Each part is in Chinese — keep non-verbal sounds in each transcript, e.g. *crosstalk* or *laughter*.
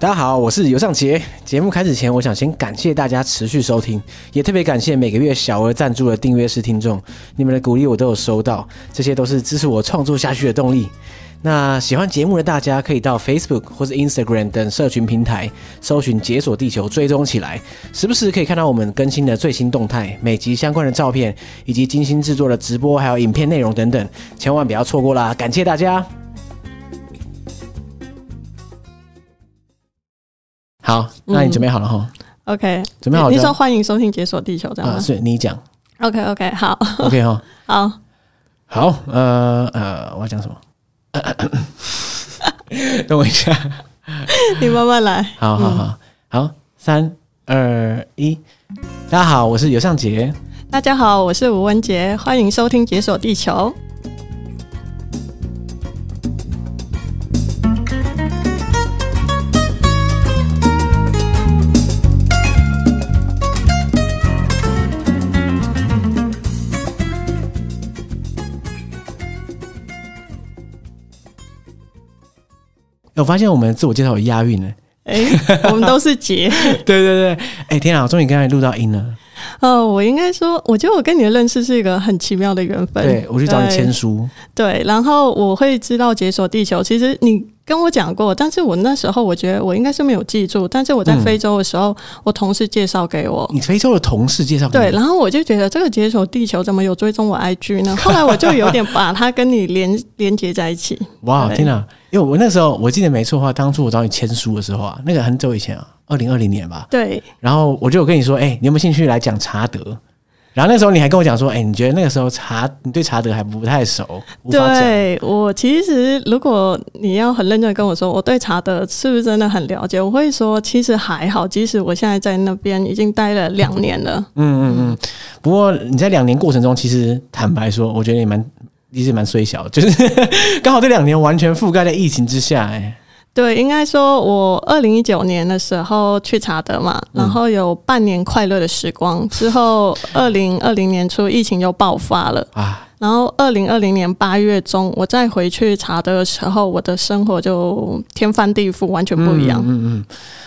大家好，我是尤尚杰。节目开始前，我想先感谢大家持续收听，也特别感谢每个月小额赞助的订阅式听众，你们的鼓励我都有收到，这些都是支持我创作下去的动力。那喜欢节目的大家，可以到 Facebook 或是 Instagram 等社群平台搜寻“解锁地球”，追踪起来，时不时可以看到我们更新的最新动态、每集相关的照片，以及精心制作的直播还有影片内容等等，千万不要错过啦！感谢大家。好，那你准备好了哈？OK，准备好了你说欢迎收听《解锁地球》这样啊，是你讲 o k OK，好，OK 哈。*laughs* 好，好，呃呃，我要讲什么？*laughs* 等我一下。*laughs* 你慢慢来。好好好好，三二一，大家好，我是尤尚杰。大家好，我是吴文杰，欢迎收听《解锁地球》。我发现我们自我介绍有押韵呢。哎、我们都是杰。*laughs* 对对对，哎、天啊，我终于刚才录到音了。哦，我应该说，我觉得我跟你的认识是一个很奇妙的缘分。对，我去找你签书。对，然后我会知道《解锁地球》，其实你跟我讲过，但是我那时候我觉得我应该是没有记住，但是我在嗯非洲的时候，我同事介绍给我。你非洲的同事介绍给对，你然后我就觉得这个解锁地球怎么有追踪我 IG 呢？*laughs* 后来我就有点把它跟你连连接在一起。哇，天哪！因为我那时候我记得没错的话，当初我找你签书的时候啊，那个很久以前啊，二零二零年吧。对，然后我就有跟你说，哎、你有没有兴趣来讲查德？然后那时候你还跟我讲说，哎、你觉得那个时候查你对查德还不太熟，无法。对我其实如果你要很认真地跟我说，我对查德是不是真的很了解，我会说其实还好，即使我现在在那边已经待了两年了。嗯嗯嗯。不过你在两年过程中，其实坦白说，我觉得也蛮其实蛮衰小，就是 *laughs* 刚好这两年完全覆盖在疫情之下、哎，对，应该说，我二零一九年的时候去查德嘛，然后有半年快乐的时光，之后二零二零年初疫情又爆发了，啊，然后二零二零年八月中我再回去查德的时候，我的生活就天翻地覆，完全不一样。嗯嗯嗯。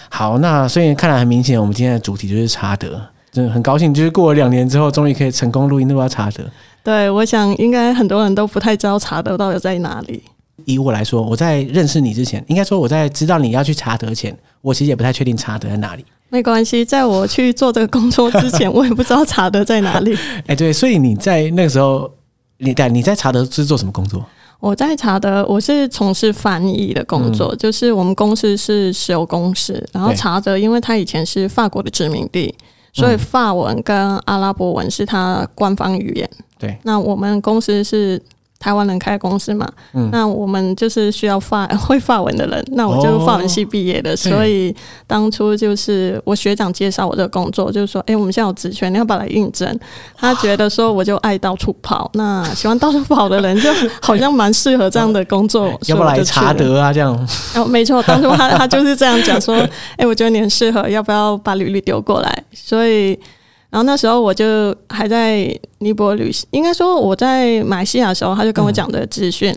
好，那所以看来很明显，我们今天的主题就是查德。真的很高兴，就是过了两年之后，终于可以成功录音录到查德。对，我想应该很多人都不太知道查德到底在哪里。以我来说，我在认识你之前，应该说我在知道你要去查德前，我其实也不太确定查德在哪里。没关系，在我去做这个工作之前，我也不知道查德在哪里。*laughs* 哎，对，所以你在那个时候，你在你在查德是做什么工作？我在查德，我是从事翻译的工作，就是我们公司是石油公司，然后查德，因为它以前是法国的殖民地，所以法文跟阿拉伯文是它官方语言。对，那我们公司是台湾人开公司嘛，嗯那我们就是需要法 *laughs* 会法文的人，那我就是法文系毕业的，所以当初就是我学长介绍我这个工作，就是说，哎、我们现在有职权，你要不要来应征？他觉得说我就爱到处跑，那喜欢到处跑的人就好像蛮适合这样的工作，*laughs* 要不要来查？德啊？这样哦，没错，当初他他就是这样讲说，*laughs* 哎、我觉得你很适合，要不要把履历丢过来？所以，然后那时候我就还在尼泊尔旅行，应该说我在马来西亚的时候，他就跟我讲的资讯，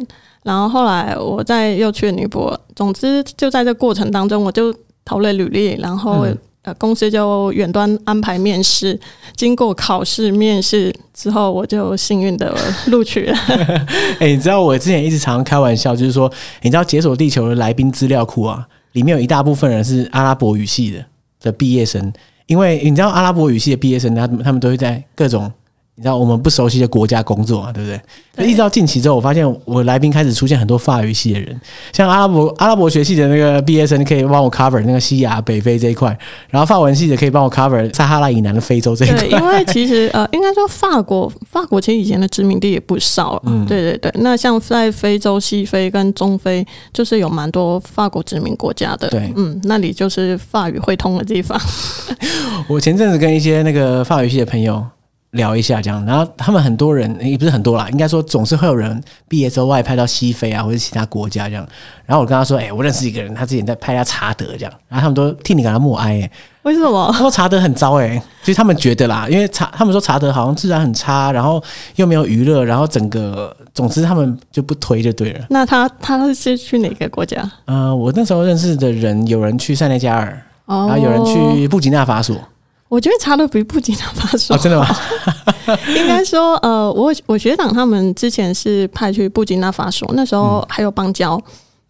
然后后来我在又去尼泊尔，总之就在这过程当中，我就投了履历，然后。嗯呃，公司就远端安排面试，经过考试面试之后，我就幸运的录取了。*laughs* 哎、你知道我之前一直常常开玩笑，就是说，你知道《解锁地球》的来宾资料库啊，里面有一大部分人是阿拉伯语系的的毕业生，因为你知道阿拉伯语系的毕业生，他们他们都会在各种你知道我们不熟悉的国家工作嘛，对不对？对一直到近期之后，我发现我来宾开始出现很多法语系的人，像阿拉伯阿拉伯学系的那个毕业生可以帮我 cover 那个西亚、北非这一块，然后法文系的可以帮我 cover 撒哈拉以南的非洲这一块。对，因为 *laughs* 其实呃，应该说法国，法国其实以前的殖民地也不少。嗯对对对。那像在非洲、西非跟中非，就是有蛮多法国殖民国家的。对嗯，那里就是法语会通的地方。*laughs* 我前阵子跟一些那个法语系的朋友聊一下这样。然后他们很多人也不是很多啦，应该说总是会有人毕业之后外派到西非啊或者其他国家这样。然后我跟他说，哎、我认识一个人，他之前在派下查德这样，然后他们都替你感到默哀、哎，为什么他？说查德很糟哎、其实他们觉得啦，因为查他们说查德好像治安很差，然后又没有娱乐，然后整个总之他们就不推就对了。那他他是去哪个国家？呃，我那时候认识的人，有人去塞内加尔，哦然后有人去布吉纳法索。我觉得查的比布吉纳法索哦，真的吗？*laughs* 应该说，呃，我我学长他们之前是派去布吉纳法索，那时候还有邦交，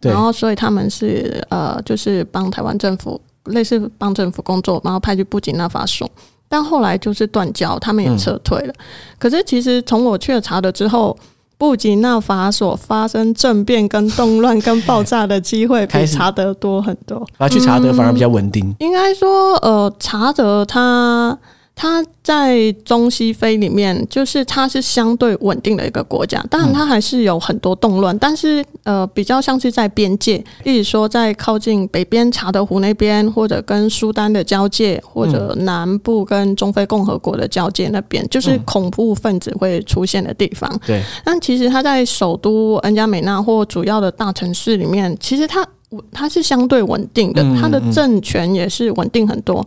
对然后所以他们是呃，就是帮台湾政府类似帮政府工作，然后派去布吉纳法索，但后来就是断交，他们也撤退了。可是其实从我去了查的之后。布吉纳法索发生政变、跟动乱、跟爆炸的机会 *laughs* 比查德多很多。然后去查德反而比较稳定。应该说，呃，查德他他在中西非里面，就是它是相对稳定的一个国家，当然它还是有很多动乱，但是呃，比较像是在边界，例如说在靠近北边查德湖那边，或者跟苏丹的交界，或者南部跟中非共和国的交界那边，就是恐怖分子会出现的地方。对，但其实它在首都恩加美纳或主要的大城市里面，其实它它是相对稳定的嗯，它的政权也是稳定很多。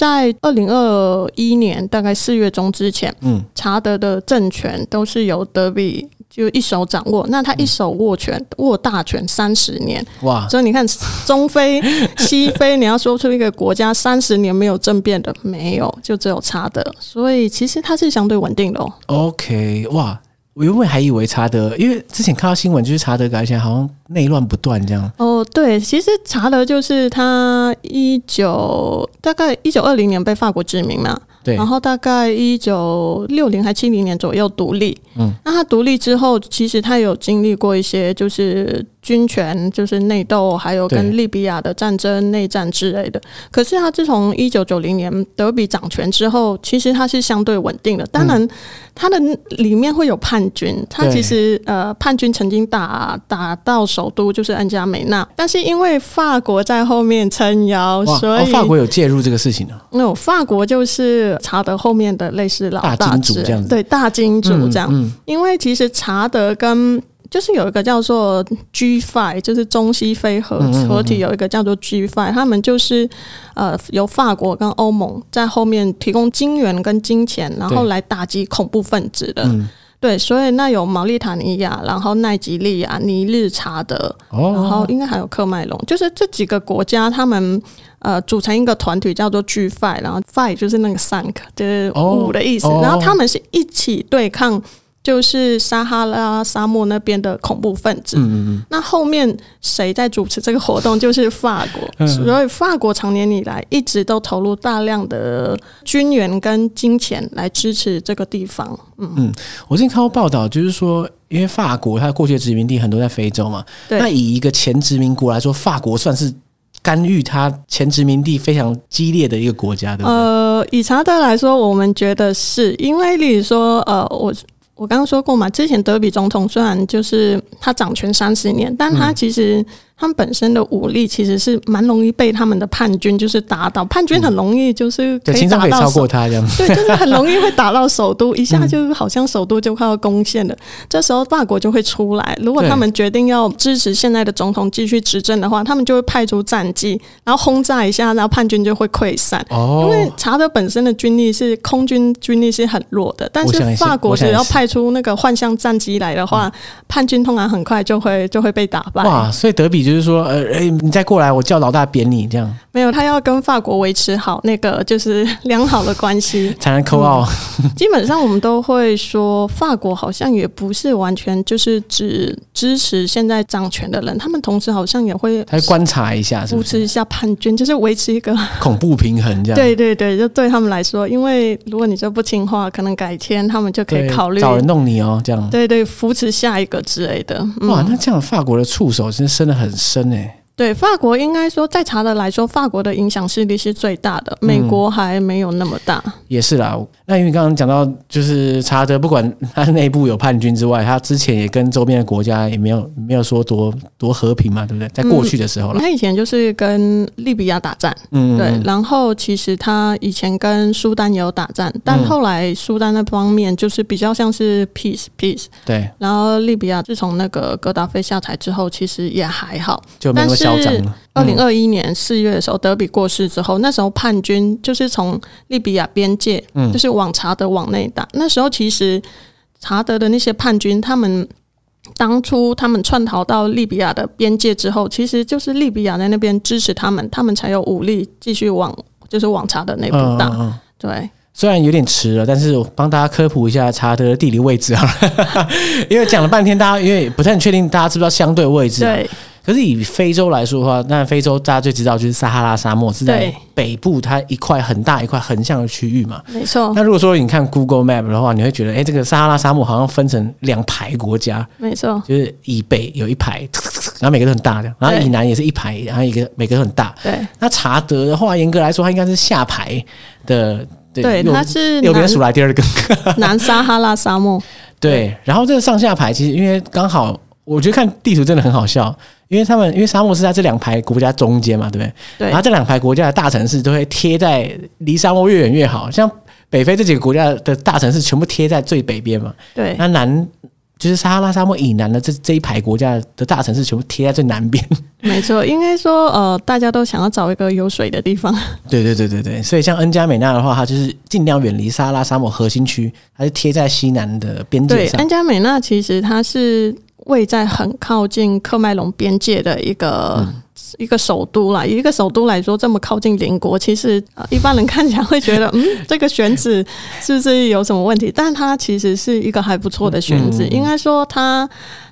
在二零二一年大概四月中之前，嗯，查德的政权都是由德比就一手掌握，那他一手握权握大权三十年，哇，所以你看中非、西非，你要说出一个国家三十年没有政变的，没有，就只有查德，所以其实它是相对稳定的哦。OK，哇，我原本还以为查德，因为之前看到新闻，就是查德改起来好像内乱不断这样。哦，对，其实查德就是他一九大概一九二零年被法国殖民嘛，对然，后大概一九六零还七零年左右独立。嗯，那他独立之后，其实他有经历过一些就是军权就是内斗，还有跟利比亚的战争、内战之类的。可是他自从一九九零年德比掌权之后，其实他是相对稳定的。当然，他的里面会有叛军，他其实呃叛军曾经打打到首都就是安加美纳，但是因为法国在后面撑腰，所以、哦法国有介入这个事情呢、那种法国就是查德后面的类似老大大金主这样子。对大金主这样。嗯，因为其实查德跟就是有一个叫做 G Five，就是中西非合合体有一个叫做 G Five，他们就是呃由法国跟欧盟在后面提供金元跟金钱，然后来打击恐怖分子的。嗯。对，所以那有毛利塔尼亚，然后奈及利亚、尼日查德，然后哦，应该还有克麦隆，就是这几个国家，他们呃组成一个团体叫做 G Five，然后 Five 就是那个 Sank，就是哦。五的意思，哦。然后他们是一起对抗。就是撒哈拉沙漠那边的恐怖分子，嗯嗯那后面谁在主持这个活动？就是法国，嗯所以法国长年以来一直都投入大量的军援跟金钱来支持这个地方。嗯嗯，我之前看过报道，就是说，因为法国它过去的殖民地很多在非洲嘛，对那以一个前殖民国来说，法国算是干预它前殖民地非常激烈的一个国家，对不对？呃，以查德来说，我们觉得是因为，例如说，呃，我我刚刚说过嘛，之前德比总统虽然就是他掌权三十年，但嗯。他其实、他们本身的武力其实是蛮容易被他们的叛军就是打倒，叛军很容易就是可，以打到首过他这样。对，就是很容易会打到首都，*laughs* 一下就好像首都就快要攻陷了。这时候法国就会出来，如果他们决定要支持现在的总统继续执政的话，他们就会派出战机，然后轰炸一下，然后叛军就会溃散。哦，因为查德本身的军力是空军军力是很弱的，但是是法国只要派出那个幻象战机来的话，叛军通常很快就会就会被打败。哇，所以德比就是说，呃，哎，你再过来，我叫老大扁你，这样没有，他要跟法国维持好那个就是良好的关系。*laughs* 才能扣奥。基本上我们都会说，法国好像也不是完全就是只支持现在掌权的人，他们同时好像也会他观察一下，是是扶持一下叛军，就是维持一个 *laughs* *laughs* 恐怖平衡这样？对对对，就对他们来说，因为如果你这不听话，可能改天他们就可以，考虑找人弄你哦，这样。对对扶持下一个之类的。嗯、哇，那这样法国的触手真的伸得很深哎。对法国应该说，在查的来说，法国的影响势力是最大的，美国还没有那么大。也是啦，那因为刚刚讲到，就是查德不管他内部有叛军之外，他之前也跟周边的国家也没有没有说多多和平嘛，对不对？在过去的时候。了，他以前就是跟利比亚打战，嗯，对，然后其实他以前跟苏丹也有打战，但后来苏丹那方面就是比较像是 peace peace，对，然后利比亚自从那个戈达菲下台之后，其实也还好，就没那么嚣张了。二零二一年四月的时候，德比过世之后，那时候叛军就是从利比亚边界，嗯，就是往查德往内打。那时候其实查德的那些叛军，他们当初他们窜逃到利比亚的边界之后，其实就是利比亚在那边支持他们，他们才有武力继续往就是往查德那边打。对，虽然有点迟了，但是我帮大家科普一下查德的地理位置啊，*laughs* 因为讲了半天，大家因为不太确定大家知不知道相对位置。对。可是以非洲来说的话，那非洲大家最知道就是撒哈拉沙漠是在北部，它一块很大一块横向的区域嘛。没错。那如果说你看 Google Map 的话，你会觉得，哎，这个撒哈拉沙漠好像分成两排国家。没错。就是以北有一排，然后每个都很大的，然后以南也是一排，然后一个每个都很大。对。那查德的话，严格来说，它应该是下排的。对，它是右边数来第二个 *laughs* 南撒哈拉沙漠。对。然后这个上下排其实因为刚好，我觉得看地图真的很好笑。因为他们因为沙漠是在这两排国家中间嘛，对不对？对。然后这两排国家的大城市都会贴在离沙漠越远越好，像北非这几个国家的大城市全部贴在最北边嘛。对。那南就是撒哈拉沙漠以南的这这一排国家的大城市全部贴在最南边。*laughs* 没错，应该说呃，大家都想要找一个有水的地方。*laughs* 对对对对对，所以像恩加美纳的话，它就是尽量远离撒哈拉沙漠核心区，它是贴在西南的边界上。恩加美纳其实它是。位在很靠近喀麦隆边界的一个一个首都啦，以一个首都来说，这么靠近邻国，其实一般人看起来会觉得，*laughs* 嗯，这个选址是不是有什么问题？但它其实是一个还不错的选址，应该说它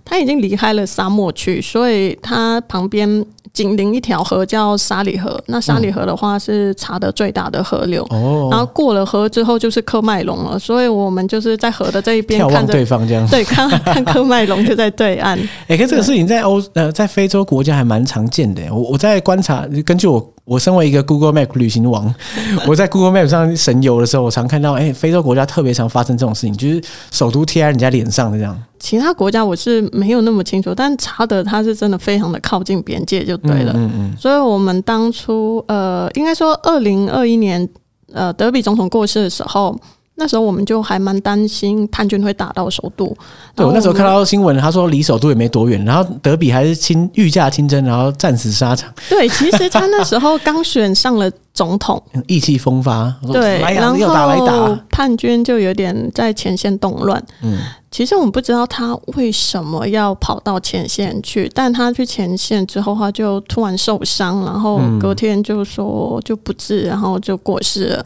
它已经离开了沙漠区，所以它旁边。紧邻一条河叫沙里河，那沙里河的话是查德最大的河流，哦然后过了河之后就是科麦隆了，所以我们就是在河的这一边看着对方这样，对，看 *laughs* 看科麦隆就在对岸。*laughs* 哎，可这个事情在欧呃在非洲国家还蛮常见的，我我在观察，根据我。我身为一个 Google Map 旅行王，*laughs* 我在 Google Map 上神游的时候，我常看到，哎，非洲国家特别常发生这种事情，就是首都贴在人家脸上的这样。其他国家我是没有那么清楚，但查德它是真的非常的靠近边界，就对了。嗯嗯。所以我们当初，呃，应该说二零二一年，呃，德比总统过世的时候。那时候我们就还蛮担心叛军会打到首都。对，我那时候看到新闻，他说离首都也没多远，然后德比还是亲御驾亲征，然后战死沙场。对，其实他那时候刚选上了总统，*laughs* 意气风发。对，然后叛军就有点在前线动乱。嗯，其实我们不知道他为什么要跑到前线去，但他去前线之后，他就突然受伤，然后隔天就说就不治，然后就过世了。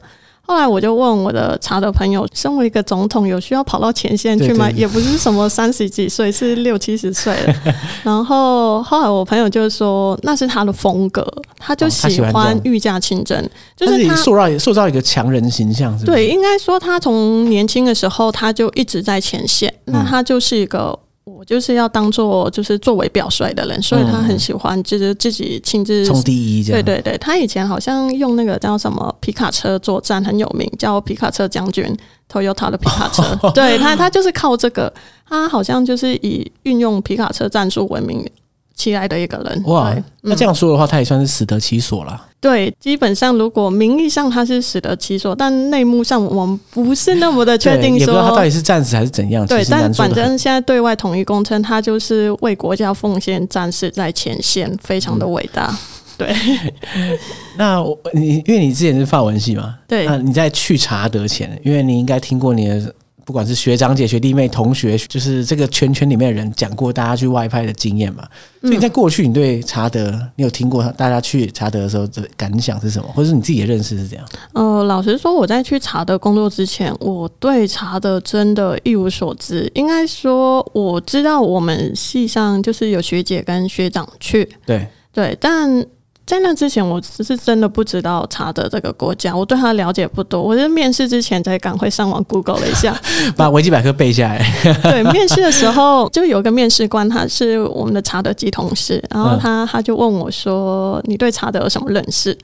后来我就问我的茶的朋友，身为一个总统，有需要跑到前线去吗？也不是什么三十几岁，是六七十岁了。*laughs* 然后后来我朋友就说，那是他的风格，他就喜欢御驾亲征，就是他塑造塑造一个强人形象。对，应该说他从年轻的时候他就一直在前线，那他就是一个。我就是要当做就是作为表率的人，所以他很喜欢就是自己亲自冲第一。对对对，他以前好像用那个叫什么皮卡车作战很有名，叫皮卡车将军，Toyota 的皮卡车。*laughs* 对他，他就是靠这个，他好像就是以运用皮卡车战术闻名。起来的一个人哇，那这样说的话，他也算是死得其所了。对，基本上如果名义上他是死得其所，但内幕上我们不是那么的确定，说他到底是战死还是怎样。对，但反正现在对外统一公称，他就是为国家奉献战士，在前线非常的伟大。*laughs* 对，*laughs* 那你因为你之前是法文系嘛，对，那你在去查德前，因为你应该听过你的。不管是学长姐、学弟妹、同学，就是这个圈圈里面的人讲过大家去外派的经验嘛。所以在过去，你对查德，你有听过大家去查德的时候的感想是什么，或者是你自己的认识是怎样？呃，老实说，我在去查德工作之前，我对查德真的一无所知。应该说，我知道我们系上就是有学姐跟学长去，对对，但。在那之前，我只是真的不知道查德这个国家，我对他了解不多。我是面试之前才赶快上网 Google 了一下，*laughs* 把维基百科背下来。*laughs* 对，面试的时候就有个面试官，他是我们的查德基同事，然后他他就问我说：“你对查德有什么认识？”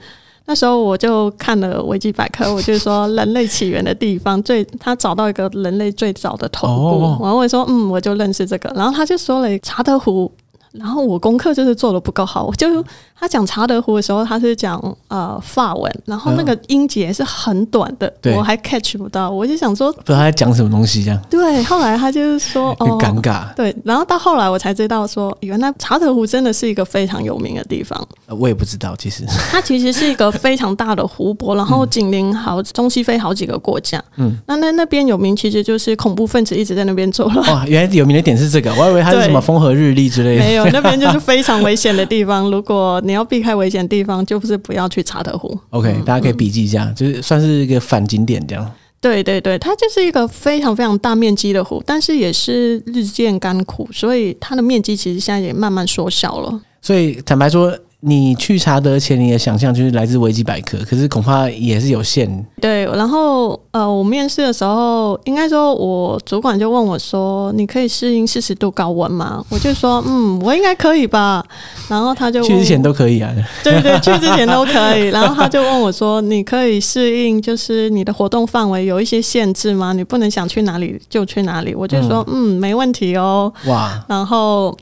那时候我就看了维基百科，我就说人类起源的地方最，他找到一个人类最早的头骨，哦然后我说嗯，我就认识这个，然后他就说了查德湖。然后我功课就是做的不够好，我就他讲查德湖的时候，他是讲呃法文，然后那个音节是很短的，对我还 catch 不到，我就想说，不知道他在讲什么东西，这样对，后来他就是说很 *laughs* 哦，尴尬。对，然后到后来我才知道说，原来查德湖真的是一个非常有名的地方。呃我也不知道，其实 *laughs* 它其实是一个非常大的湖泊，然后紧邻好中西非好几个国家。嗯嗯，那那那边有名，其实就是恐怖分子一直在那边作乱。哇，原来有名的点是这个，我还以为它是什么风和日丽之类的。没有，那边就是非常危险的地方。如果你要避开危险地方，就是不要去查德湖。OK，大家可以笔记一下，就是算是一个反景点这样。对对对，它就是一个非常非常大面积的湖，但是也是日渐干枯，所以它的面积其实现在也慢慢缩小了。所以坦白说，你去查德前，你的想象就是来自维基百科，可是恐怕也是有限。对，然后呃，我面试的时候，应该说我主管就问我说：“你可以适应四十度高温吗？”我就说：“嗯，我应该可以吧。”然后他就去之前都可以啊。对对，去之前都可以。然后他就问我说：“你可以适应，就是你的活动范围有一些限制吗？你不能想去哪里就去哪里。”我就说：“嗯，没问题哦。哇，”然后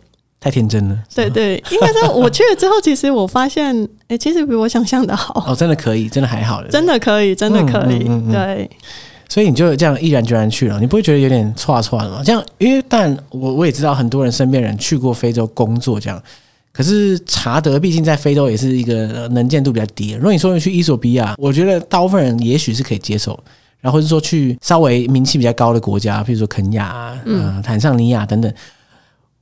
太天真了。对对，应该说我去了之后，其实我发现，*laughs* 哎，其实比我想象的好，哦，真的可以，真的还好了。真的可以，真的可以。嗯嗯嗯嗯对，所以你就这样毅然决然去了，你不会觉得有点错错了吗？这样，因为但我我也知道很多人身边人去过非洲工作，这样。可是查德毕竟在非洲也是一个呃能见度比较低的。如果你说你去伊索比亚，我觉得大部分人也许是可以接受，然后或者说去稍微名气比较高的国家，比如说肯亚、啊、呃、坦桑尼亚等等。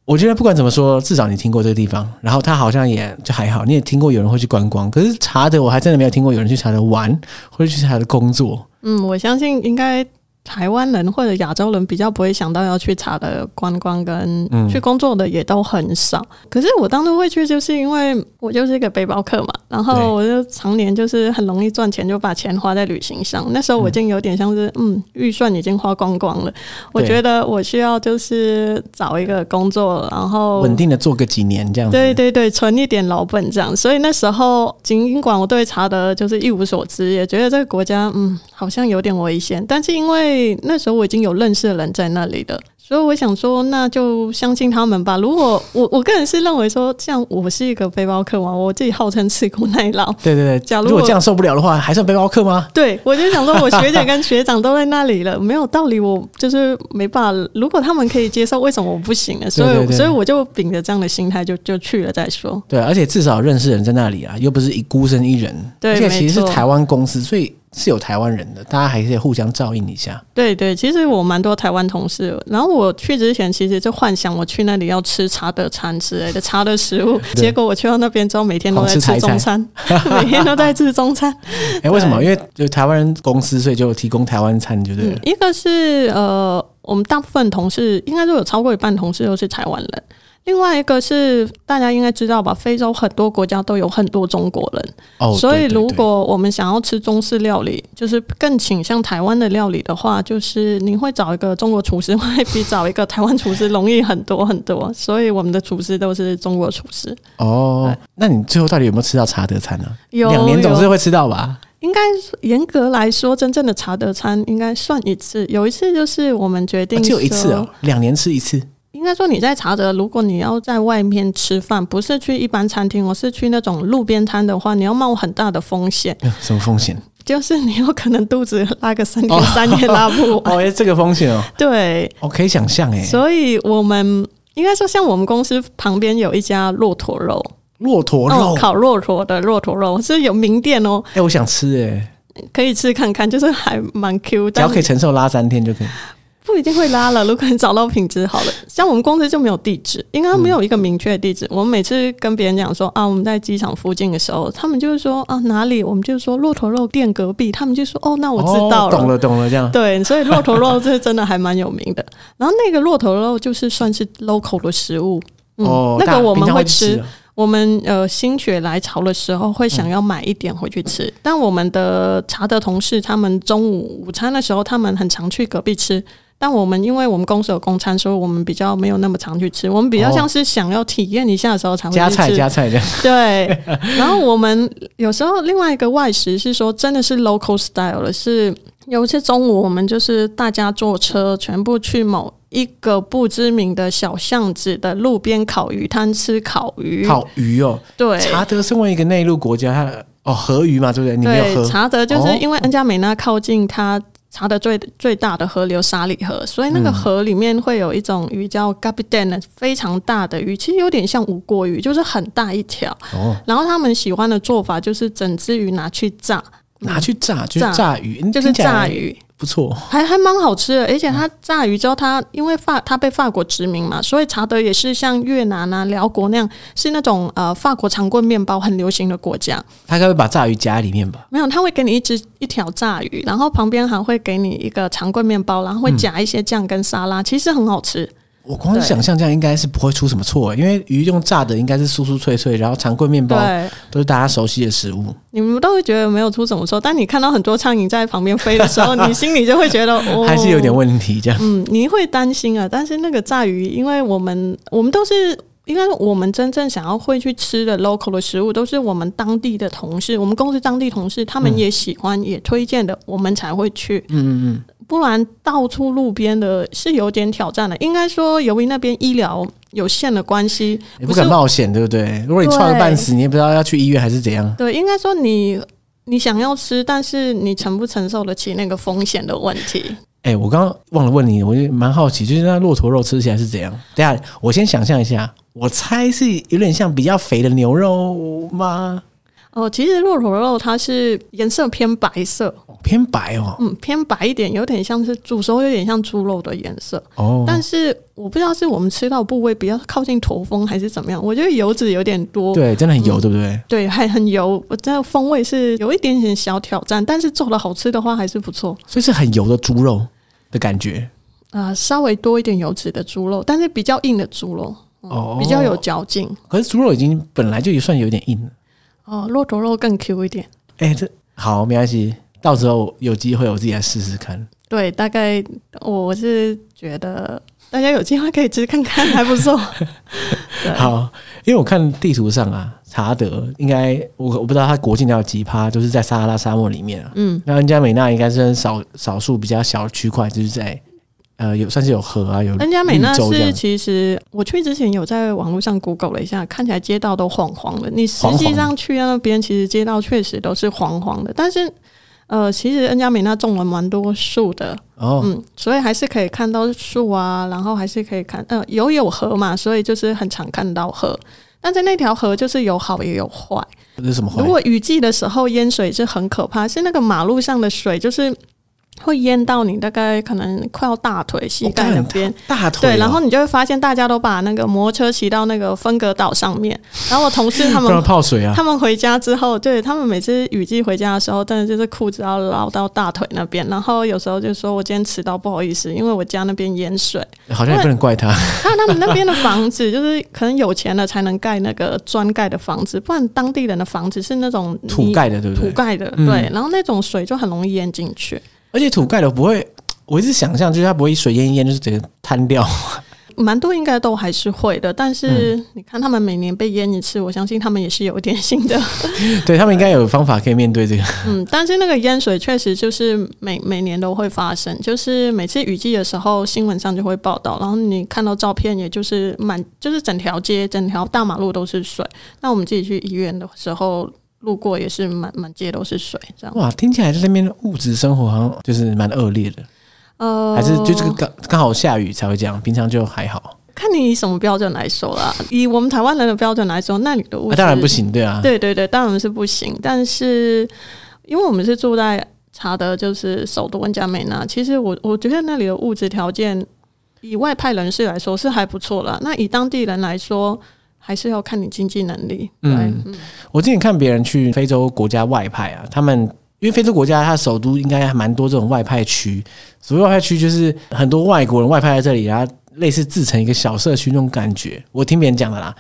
我觉得不管怎么说，至少你听过这个地方，然后他好像也就还好，你也听过有人会去观光。可是查德，我还真的没有听过有人去查德玩，或者去查德工作。嗯，我相信应该台湾人或者亚洲人比较不会想到要去查的观光跟嗯去工作的也都很少。可是我当初会去，就是因为我就是一个背包客嘛，然后我就常年就是很容易赚钱，就把钱花在旅行上。那时候我已经有点像是嗯，预算已经花光光了。我觉得我需要就是找一个工作，然后稳定的做个几年这样子。对对对，存一点老本这样。所以那时候尽管我对查德就是一无所知，也觉得这个国家嗯好像有点危险，但是因为那时候我已经有认识的人在那里了。所以我想说，那就相信他们吧。如果我我个人是认为说，像我是一个背包客嘛，我自己号称吃苦耐劳，对对对，假如我如果这样受不了的话，还算背包客吗？对，我就想说，我学姐跟学长都在那里了，没有道理，我就是没办法。如果他们可以接受，为什么我不行呢？所以，所以我就秉着这样的心态就就去了再说。对，而且至少认识人在那里啊，又不是一孤身一人，对而且其实是台湾公司，所以是有台湾人的，大家还可以互相照应一下。对对，其实我蛮多台湾同事，然后我去之前其实就幻想我去那里要吃茶的餐之类的茶的食物，*laughs* 结果我去到那边之后，每天都在吃中餐，*laughs* 每天都在吃中餐。哎，为什么？因为就台湾人公司，所以就提供台湾餐，就对了嗯。，一个是呃，我们大部分同事应该都有超过一半同事都是台湾人。另外一个是大家应该知道吧，非洲很多国家都有很多中国人，哦，所以如果我们想要吃中式料理，就是更倾向台湾的料理的话，就是你会找一个中国厨师，会比找一个台湾厨师容易很多很多。*laughs* 所以我们的厨师都是中国厨师。哦，那你最后到底有没有吃到茶德餐呢？有两年总是会吃到吧？应该严格来说，真正的茶德餐应该算一次。有一次就是我们决定、啊只有一次哦，。两年吃一次。应该说你在查德，如果你要在外面吃饭，不是去一般餐厅，我是去那种路边摊的话，你要冒很大的风险，呃 *laughs* 什么风险？就是你有可能肚子拉个三天 *laughs* 哦。三夜拉不完。哦，哎，这个风险哦，对，我可以想象哎，所以我们应该说，像我们公司旁边有一家骆驼肉，骆驼哦肉，，烤骆驼的骆驼肉是有名店哦，哎，我想吃哎，可以吃看看，就是还蛮 Q，但只要可以承受拉三天就可以。不一定会拉了。如果你找到品质好的，*laughs* 像我们公司就没有地址，应该没有一个明确的地址。我们每次跟别人讲说啊，我们在机场附近的时候，他们就是说啊哪里，我们就说骆驼肉店隔壁，他们就说哦，那我知道哦懂了懂了，这样。对，所以骆驼肉这真的还蛮有名的。然后那个骆驼肉就是算是 local 的食物，嗯，哦，那个我们会吃。我们呃心血来潮的时候会想要买一点回去吃，但我们的茶的同事他们中午午餐的时候，他们很常去隔壁吃。但我们因为我们公司有公餐，所以我们比较没有那么常去吃。我们比较像是想要体验一下的时候才会加菜去吃。加菜这样。*laughs* 对，然后我们有时候另外一个外食是说，真的是 local style 了，是有一次中午我们就是大家坐车全部去某一个不知名的小巷子的路边烤鱼摊吃烤鱼。烤鱼哦，对，查德身为一个内陆国家，它哦河鱼嘛，对不对？你没有对，喝查德就是哦因为恩加美纳靠近它查的最最大的河流沙里河，所以那个河里面会有一种鱼叫 g a b i d a n 非常大的鱼，其实有点像无锅鱼，就是很大一条。哦，然后他们喜欢的做法就是整只鱼拿去炸，拿去炸就是炸。炸鱼，嗯就是炸鱼。不错。还还蛮好吃的，而且它炸鱼之后，它因为法它被法国殖民嘛，所以查德也是像越南啊、辽国那样，是那种呃法国长棍面包很流行的国家。他该会把炸鱼夹在里面吧？没有，他会给你一只一条炸鱼，然后旁边还会给你一个长棍面包，然后会夹一些酱跟沙拉，其实很好吃。我光是想象这样应该是不会出什么错，因为鱼用炸的应该是酥酥脆脆，然后常规面包，都是大家熟悉的食物。你们都会觉得没有出什么错，但你看到很多苍蝇在旁边飞的时候，你心里就会觉得 *laughs* 哦，还是有点问题，这样嗯，你会担心啊。但是那个炸鱼，因为我们我们都是。应该我们真正想要会去吃的 local 的食物，都是我们当地的同事，我们公司当地同事，他们也喜欢、也推荐的，我们才会去。嗯嗯嗯，不然到处路边的是有点挑战的。应该说，由于那边医疗有限的关系，也不敢冒险，对不对？如果你撞个半死，你也不知道要去医院还是怎样。对，应该说你你想要吃，但是你承不承受得起那个风险的问题。哎、我刚刚忘了问你，我就蛮好奇，就是那骆驼肉吃起来是怎样？等下我先想象一下，我猜是有点像比较肥的牛肉吗？哦，其实骆驼肉它是颜色偏白色，哦偏白哦，嗯，偏白一点，有点像是煮熟，有点像猪肉的颜色。哦，但是我不知道是我们吃到部位比较靠近驼峰还是怎么样，我觉得油脂有点多，对，真的很油，对不对？对，还很油，我这个风味是有一点点小挑战，但是做的好吃的话还是不错。所以是很油的猪肉的感觉。啊、稍微多一点油脂的猪肉，但是比较硬的猪肉，嗯哦比较有嚼劲。可是猪肉已经本来就也算有点硬了。哦，骆驼肉更 Q 一点。哎、这好没关系，到时候有机会我自己来试试看。对，大概我是觉得大家有机会可以吃看看，还不错。*laughs* 好，因为我看地图上啊，查德应该我我不知道它国境有几趴，就是在撒哈拉沙漠里面啊。嗯，那恩加美纳应该是少少数比较小区块，就是在呃有算是有河啊，有恩加美纳是其实我去之前有在网络上 Google 了一下，看起来街道都黄黄的。你实际上去那边，其实街道确实都是黄黄的，但是。呃，其实恩加美纳种了蛮多树的，哦，嗯，所以还是可以看到树啊，然后还是可以看，呃，有有河嘛，所以就是很常看到河。但是那条河就是有好也有坏。如？果雨季的时候淹水是很可怕，是那个马路上的水就是会淹到你大概可能快要大腿、膝盖那边。大腿哦、对，然后你就会发现大家都把那个摩托车骑到那个分隔岛上面，然后我同事他们 *laughs* 泡水啊。他们回家之后，对他们每次雨季回家的时候，真的就是裤子要捞到大腿那边，然后有时候就说我今天迟到，不好意思，因为我家那边淹水。好像也不能怪他。还有他们那边的房子，就是可能有钱了才能盖那个砖盖的房子，不然当地人的房子是那种泥土盖的，对不对？土盖的，嗯对，然后那种水就很容易淹进去。而且土盖的不会，*tsk* 我一直想象就是它不会水淹淹就是整个瘫掉。*laughs* 蛮多应该都还是会的，但是嗯你看他们每年被淹一次，我相信他们也是有一点心的。*laughs* 对他们应该有方法可以面对这个。*laughs* 嗯，但是那个淹水确实就是每每年都会发生，就是每次雨季的时候，新闻上就会报道，然后你看到照片，也就是满就是整条街、整条大马路都是水。那我们自己去医院的时候。路过也是满满街都是水，这样。哇，听起来在那边的物质生活好像就是蛮恶劣的，呃，还是就这个刚刚好下雨才会这样，平常就还好。看你以什么标准来说啦。以我们台湾人的标准来说，那里的物当然不行，对啊。对对对，当然是不行。但是因为我们是住在查德，就是首都温加美纳，其实我我觉得那里的物质条件，以外派人士来说是还不错啦。那以当地人来说，还是要看你经济能力。嗯嗯我之前看别人去非洲国家外派啊，他们因为非洲国家它首都应该还蛮多这种外派区，所谓外派区就是很多外国人外派在这里，然后类似自成一个小社区那种感觉。我听别人讲的啦。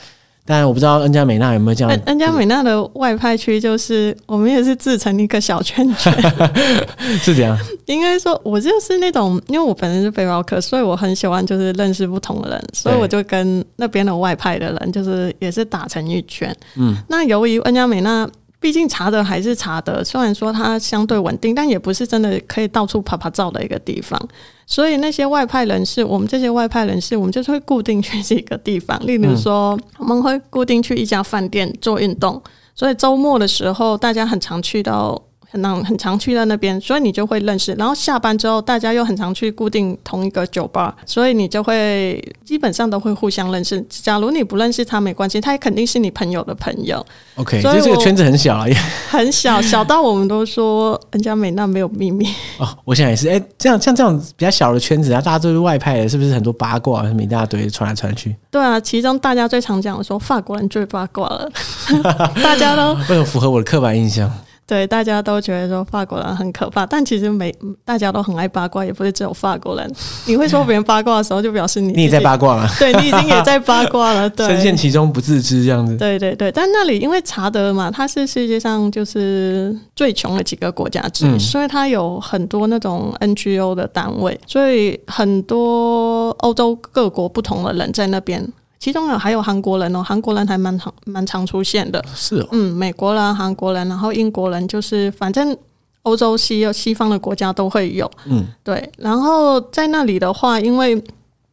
当然我不知道恩加美娜有没有这样恩恩加美娜的外派区就是我们也是自成一个小圈圈，*laughs* 是这样。应该说，我就是那种，因为我本身是背包客，所以我很喜欢就是认识不同的人，所以我就跟那边的外派的人就是也是打成一圈。嗯，那由于恩加美纳。毕竟查德还是查德，虽然说它相对稳定，但也不是真的可以到处拍拍照的一个地方。所以那些外派人士，我们这些外派人士，我们就是会固定去几个地方。*laughs* 例如说，我们会固定去一家饭店做运动，所以周末的时候，大家很常去到。很很常去到那边，所以你就会认识。然后下班之后，大家又很常去固定同一个酒吧，所以你就会基本上都会互相认识。假如你不认识他没关系，他也肯定是你朋友的朋友。OK，所以这个圈子很小啊，很小，小到我们都说人家美娜没有秘密。*laughs* 哦，我想也是。哎，这样像这种比较小的圈子，啊大家都是外派的，是不是很多八卦什么一大堆传来传去？对啊，其中大家最常讲的说法国人最八卦了，*laughs* 大家都为什么符合我的刻板印象？对，大家都觉得说法国人很可怕，但其实每大家都很爱八卦，也不是只有法国人。你会说别人八卦的时候，就表示你你也在八卦了。对你已经也在八卦了，*laughs* 对，深陷其中不自知这样子。对对对，但那里因为查德嘛，它是世界上就是最穷的几个国家之一，所以它有很多那种 NGO 的单位，所以很多欧洲各国不同的人在那边。其中有还有韩国人哦，韩国人还蛮常蛮常出现的。是哦，嗯，美国人、韩国人，然后英国人，就是反正欧洲西西方的国家都会有。嗯，对。然后在那里的话，因为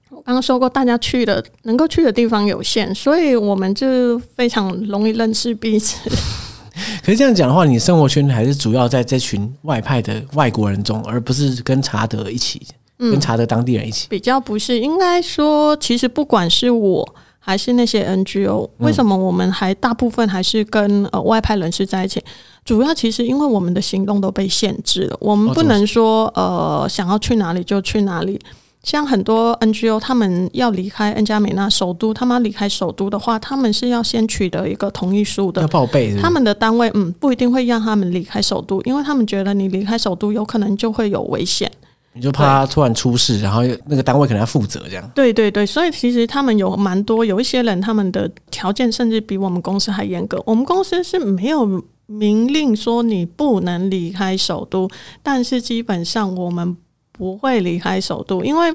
我刚刚说过，大家去的能够去的地方有限，所以我们就非常容易认识彼此。*laughs* 可是这样讲的话，你生活圈还是主要在这群外派的外国人中，而不是跟查德一起。跟查德当地人一起，比较不是应该说，其实不管是我还是那些 NGO，为什么我们还大部分还是跟呃外派人士在一起？主要其实因为我们的行动都被限制了，我们不能说呃想要去哪里就去哪里。像很多 NGO，他们要离开恩加美纳首都，他们要离开首都的话，他们是要先取得一个同意书的，要报备。他们的单位嗯不一定会让他们离开首都，因为他们觉得你离开首都有可能就会有危险。你就怕他突然出事，然后那个单位可能要负责这样。对对对，所以其实他们有蛮多，有一些人他们的条件甚至比我们公司还严格。我们公司是没有明令说你不能离开首都，但是基本上我们不会离开首都，因为。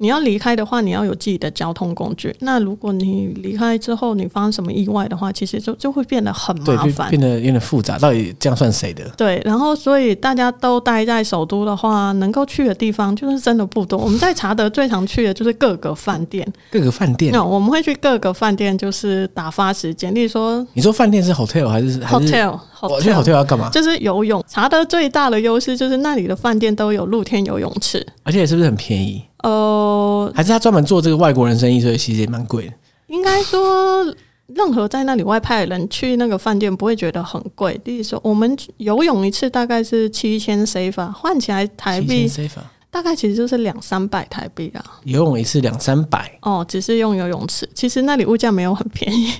你要离开的话，你要有自己的交通工具。那如果你离开之后，你发生什么意外的话，其实就就会变得很麻烦，变得有点复杂。到底这样算谁的？对，然后所以大家都待在首都的话，能够去的地方就是真的不多。我们在查德最常去的就是各个饭店，各个饭店。那我们会去各个饭店，就是打发时间。例如说，你说饭店是 hotel 还是 hotel？我去 hotel 要干嘛？就是游泳。查德最大的优势就是那里的饭店都有露天游泳池，而且是不是很便宜？呃，还是他专门做这个外国人生意，所以其实也蛮贵的。应该说，任何在那里外派的人去那个饭店不会觉得很贵。例如说，我们游泳一次大概是七千 C 法，换起来台币大概其实就是两三百台币啊。游泳一次两三百哦，只是用游泳池，其实那里物价没有很便宜。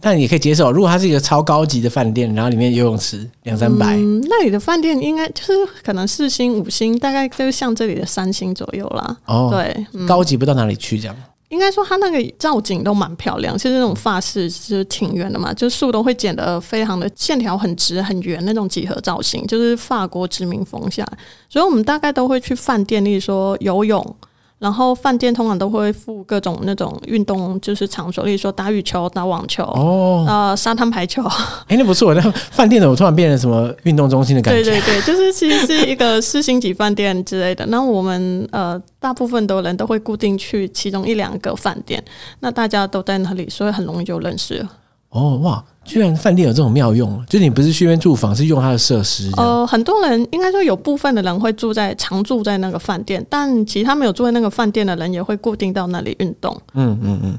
但你可以接受，如果它是一个超高级的饭店，然后里面游泳池两三百，那里的饭店应该就是可能四星五星，大概就是像这里的三星左右啦。哦，对，高级不到哪里去，这样。应该说，它那个造景都蛮漂亮，是那种发式，就是庭园的嘛，就树都会剪得非常的线条很直很圆那种几何造型，就是法国殖民风下。所以我们大概都会去饭店，例如说游泳。然后饭店通常都会附各种那种运动，就是场所，例如说打羽球、打网球，哦，呃，沙滩排球。哎，那不错，那饭店怎么突然变成什么运动中心的感觉？对对对，就是其实是一个四星级饭店之类的。那我们呃，大部分的人都会固定去其中一两个饭店，那大家都在那里，所以很容易就认识了。哦，哇！居然饭店有这种妙用，就你不是去那边住房，是用它的设施。呃，很多人应该说有部分的人会住在常住在那个饭店，但其他没有住在那个饭店的人也会固定到那里运动。嗯嗯嗯。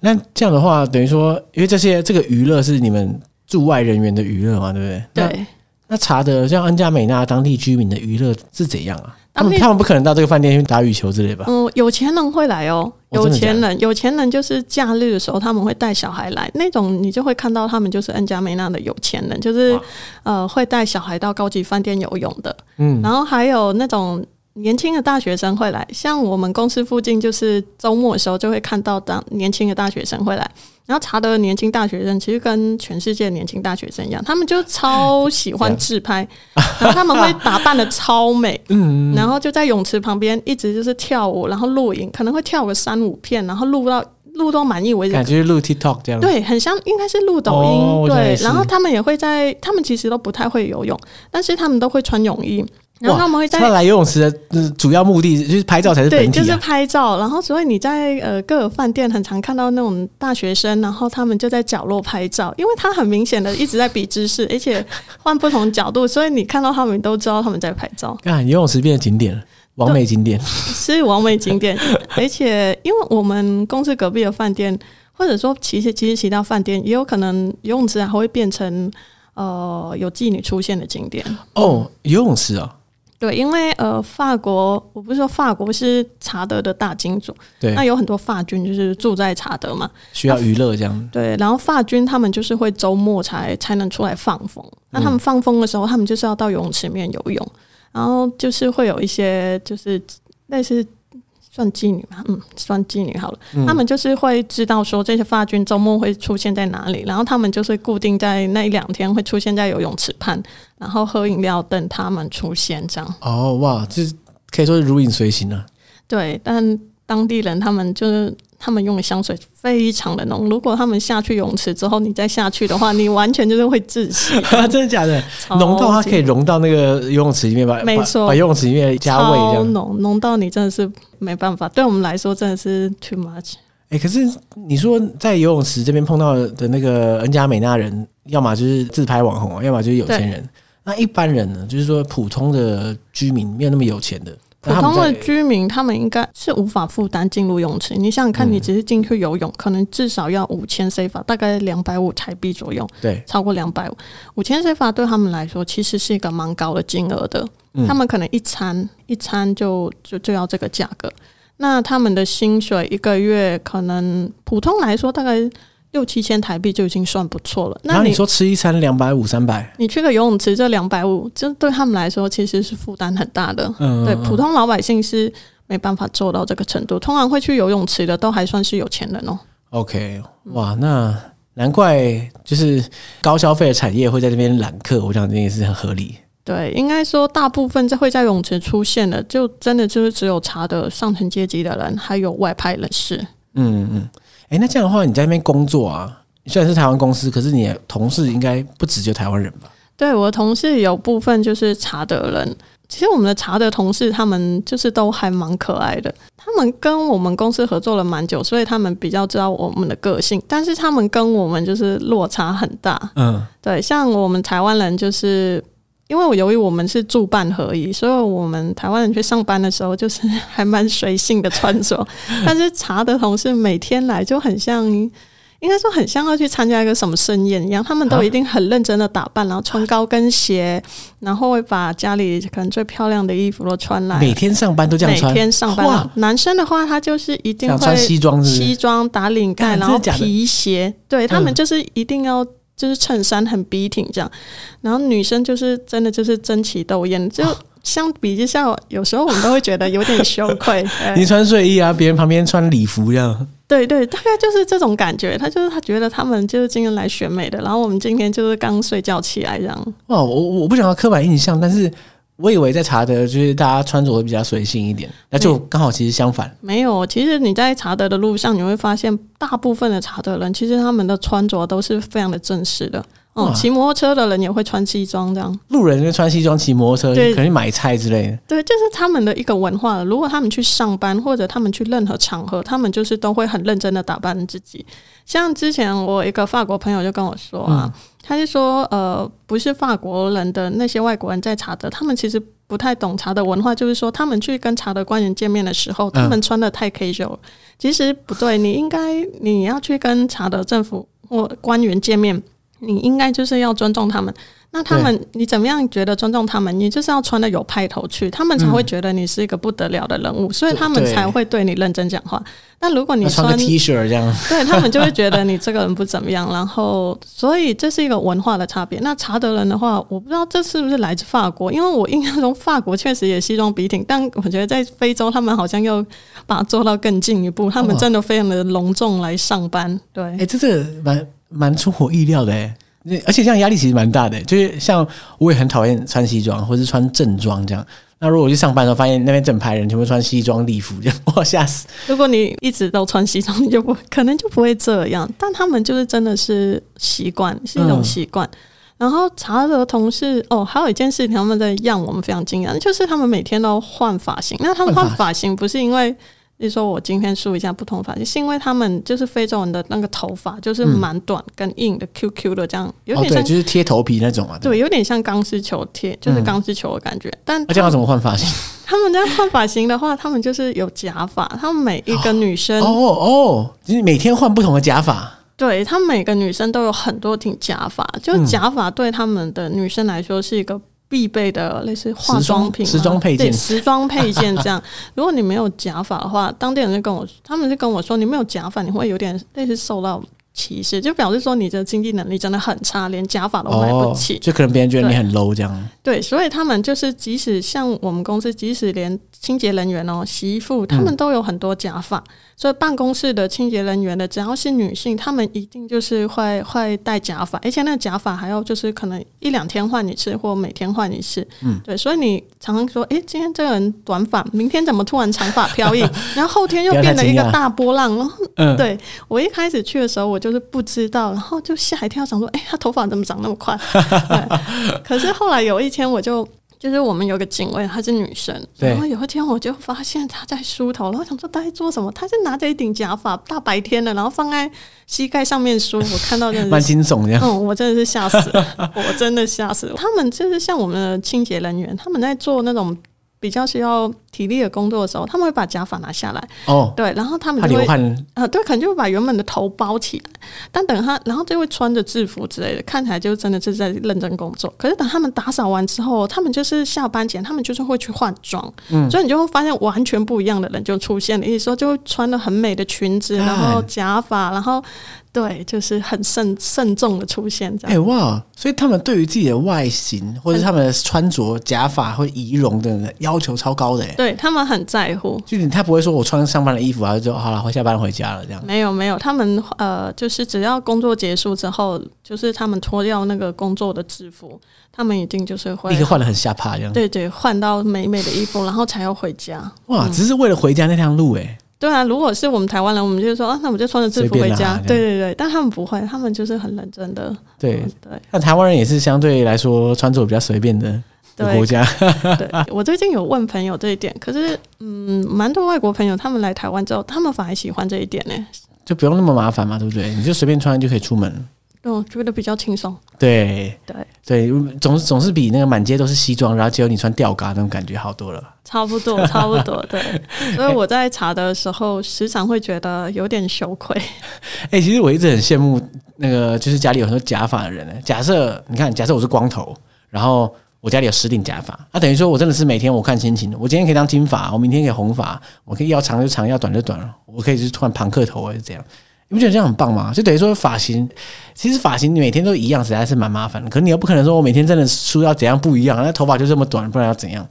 那这样的话，等于说，因为这些这个娱乐是你们驻外人员的娱乐嘛，对不对？对。那查的像安加美纳当地居民的娱乐是怎样啊？他们他们不可能到这个饭店去打羽球之类吧？嗯，有钱人会来哦。有钱人，有钱人就是假日的时候他们会带小孩来，那种你就会看到他们就是恩加梅纳的有钱人，就是呃会带小孩到高级饭店游泳的。嗯，然后还有那种年轻的大学生会来，像我们公司附近，就是周末的时候就会看到当年轻的大学生会来。然后查德的年轻大学生其实跟全世界年轻大学生一样，他们就超喜欢自拍，*laughs* 然后他们会打扮的超美，嗯，然后就在泳池旁边一直就是跳舞，然后录影，可能会跳个三五片，然后录到。录到满意为止，感觉录 TikTok 这样，对，很像，应该是录抖音，对。然后他们也会在，他们其实都不太会游泳，但是他们都会穿泳衣。然后他们会在来游泳池的主要目的就是拍照才是本体，就是拍照。然后所以你在呃各个饭店很常看到那种大学生，然后他们就在角落拍照，因为他很明显的一直在比姿势，而且换不同角度，所以你看到他们都知道他们在拍照。看游泳池变成景点了。完美景点是完美景点，*laughs* 而且因为我们公司隔壁的饭店，或者说其实其实其他饭店也有可能游泳池还会变成呃有妓女出现的景点哦，游泳池啊，对，因为呃法国我不是说法国是查德的大金主，对，那有很多法军就是住在查德嘛，需要娱乐这样，对，然后法军他们就是会周末才才能出来放风，那他们放风的时候，他们就是要到游泳池里面游泳。然后就是会有一些，就是类似算妓女嘛，嗯，算妓女好了。他们就是会知道说这些发军周末会出现在哪里，然后他们就是固定在那一两天会出现在游泳池畔，然后喝饮料等他们出现这样。哦，哇，这可以说是如影随形啊。对，但当地人他们就是。他们用的香水非常的浓，如果他们下去泳池之后，你再下去的话，你完全就是会窒息。*laughs* 真的假的？浓到它可以融到那个游泳池里面吧？没错，把游泳池里面加味这样。浓浓到你真的是没办法，对我们来说真的是 too much。哎，可是你说在游泳池这边碰到的那个恩加美纳人，要么就是自拍网红，要么就是有钱人。那一般人呢？就是说普通的居民，没有那么有钱的。普通的居民，他们应该是无法负担进入泳池。你想想看，你只是进去游泳，可能至少要五千 C 法，大概两百五台币左右。对，超过两百五，五千 C 法对他们来说其实是一个蛮高的金额的。他们可能一餐一餐就就就要这个价格。那他们的薪水一个月可能普通来说大概。六七千台币就已经算不错了。那你说吃一餐两百五三百，你去个游泳池这两百五，这对他们来说其实是负担很大的。嗯，对，普通老百姓是没办法做到这个程度。通常会去游泳池的，都还算是有钱人哦。OK，哇，那难怪就是高消费的产业会在这边揽客，我想这也是很合理。对，应该说大部分在会在泳池出现的，就真的就是只有茶的上层阶级的人，还有外派人士。嗯嗯。哎，那这样的话，你在那边工作啊？虽然是台湾公司，可是你的同事应该不止就台湾人吧？对，我的同事有部分就是查德人。其实我们的查德同事，他们就是都还蛮可爱的。他们跟我们公司合作了蛮久，所以他们比较知道我们的个性。但是他们跟我们就是落差很大。嗯，对，像我们台湾人就是。因为我由于我们是住办合一，所以我们台湾人去上班的时候就是 *laughs* 还蛮随性的穿着。*laughs* 但是茶的同事每天来就很像，应该说很像要去参加一个什么盛宴一样，他们都一定很认真的打扮，然后穿高跟鞋，然后会把家里可能最漂亮的衣服都穿来。每天上班都这样穿。每天上班，男生的话他就是一定会穿西装，西装打领带，然后皮鞋，对他们就是一定要。就是衬衫很笔挺这样，然后女生就是真的就是争奇斗艳，就相比之下，有时候我们都会觉得有点羞愧。*laughs* 你穿睡衣啊，别人旁边穿礼服这样。对对，大概就是这种感觉。他就是他觉得他们就是今天来选美的，然后我们今天就是刚睡觉起来这样。哇，我我不想要刻板印象，但是。我以为在查德就是大家穿着会比较随性一点，那就刚好其实相反。没有，其实你在查德的路上，你会发现大部分的查德人其实他们的穿着都是非常的正式的。哦，骑摩托车的人也会穿西装，这样。路人就穿西装骑摩托车，可能买菜之类的。对，就是他们的一个文化了。如果他们去上班或者他们去任何场合，他们就是都会很认真的打扮自己。像之前我一个法国朋友就跟我说啊。他是说，呃，不是法国人的那些外国人在查德，他们其实不太懂查德文化。就是说，他们去跟查德官员见面的时候，他们穿的太 casual。其实不对，你应该你要去跟查德政府或官员见面，你应该就是要尊重他们。那他们，你怎么样觉得尊重他们？你就是要穿的有派头去，他们才会觉得你是一个不得了的人物，所以他们才会对你认真讲话。那如果你穿 T 恤这样，*laughs* 对他们就会觉得你这个人不怎么样。然后，所以这是一个文化的差别。那查德人的话，我不知道这是不是来自法国，因为我印象中法国确实也西装笔挺，但我觉得在非洲，他们好像又把它做到更进一步，他们真的非常的隆重来上班。对，哎，这是蛮蛮出乎意料的哎。而且这样压力其实蛮大的，就是像我也很讨厌穿西装或是穿正装这样。那如果我去上班的时候，发现那边整排人全部穿西装礼服，这样我吓死。如果你一直都穿西装，你就不可能就不会这样。但他们就是真的是习惯，是一种习惯。然后查德同事哦，还有一件事情，他们在让我们非常惊讶，就是他们每天都换发型。那他们换发型不是因为。就说我今天梳一下不同发型，是因为他们就是非洲人的那个头发就是蛮短跟硬的 QQ 的这样，有点像就是贴头皮那种啊。对，有点像钢丝球贴，就是钢丝球的感觉。但这样怎么换发型？他们在换发型的话，他们就是有假发，他们每一个女生哦哦，就是每天换不同的假发。对他们每个女生都有很多挺假发，就假发对他们的女生来说是一个。必备的类似化妆品、时装配件、时装配件这样。如果你没有假发的话，当地人就跟我，他们就跟我说，你没有假发，你会有点类似受到歧视，就表示说你的经济能力真的很差，连假发都买不起，就可能别人觉得你很 low 这样。对，所以他们就是即使像我们公司，即使连清洁人员哦、洗衣服，他们都有很多假发。所以办公室的清洁人员的，只要是女性，她们一定就是会会戴假发，而且那个假发还要就是可能一两天换一次，或每天换一次。嗯，对，所以你常常说，哎，今天这个人短发，明天怎么突然长发飘逸，*laughs* 然后后天又变了一个大波浪。然后，嗯，对我一开始去的时候，我就是不知道，然后就吓一跳，想说，哎，他头发怎么长那么快？对，可是后来有一天我就。就是我们有个警卫，她是女生，然后有一天我就发现她在梳头，然后想说她在做什么？她是拿着一顶假发，大白天的，然后放在膝盖上面梳。我看到真的 *laughs* 蛮惊悚的，嗯，我真的是吓死了，我真的吓死了。他们就是像我们的清洁人员，他们在做那种。比较需要体力的工作的时候，他们会把假发拿下来。哦，对，然后他们就会呃，对，可能就会把原本的头包起来。但等他，然后就会穿着制服之类的，看起来就真的是在认真工作。可是等他们打扫完之后，他们就是下班前，他们就是会去换装。嗯，所以你就会发现完全不一样的人就出现了。意思说，就会穿的很美的裙子，然后假发，然后。对，就是很慎慎重的出现这样。哎哇，所以他们对于自己的外形或者他们的穿着、假发或仪容的要求超高的。哎，对他们很在乎，就他不会说我穿上班的衣服啊，就好了，我下班回家了这样。没有没有，他们呃，就是只要工作结束之后，就是他们脱掉那个工作的制服，他们一定就是会立刻换的很下趴这样。对对，换到美美的衣服，然后才要回家。哇，只是为了回家那条路哎。对啊，如果是我们台湾人，我们就说啊，那我们就穿着制服回家。对对对，但他们不会，他们就是很认真的。对对，那台湾人也是相对来说穿着比较随便的国家。对，我最近有问朋友这一点，可是嗯，蛮多外国朋友他们来台湾之后，他们反而喜欢这一点呢，就不用那么麻烦嘛，对不对？你就随便穿就可以出门。嗯，觉得比较轻松。对对对，总总是比那个满街都是西装，然后只有你穿吊嘎那种感觉好多了。差不多，*laughs* 差不多。对，所以我在查的时候，时常会觉得有点羞愧。*laughs* 哎，其实我一直很羡慕那个，就是家里有很多假发的人呢。假设你看，假设我是光头，然后我家里有十顶假发，那等于说我真的是每天我看心情，我今天可以当金发，我明天可以红发，我可以要长就长，要短就短了，我可以是突然庞克头，还是这样。你不觉得这样很棒吗？就等于说发型，其实发型你每天都一样，实在是蛮麻烦的。可你又不可能说我每天真的梳要怎样不一样，那头发就这么短，不然要怎样？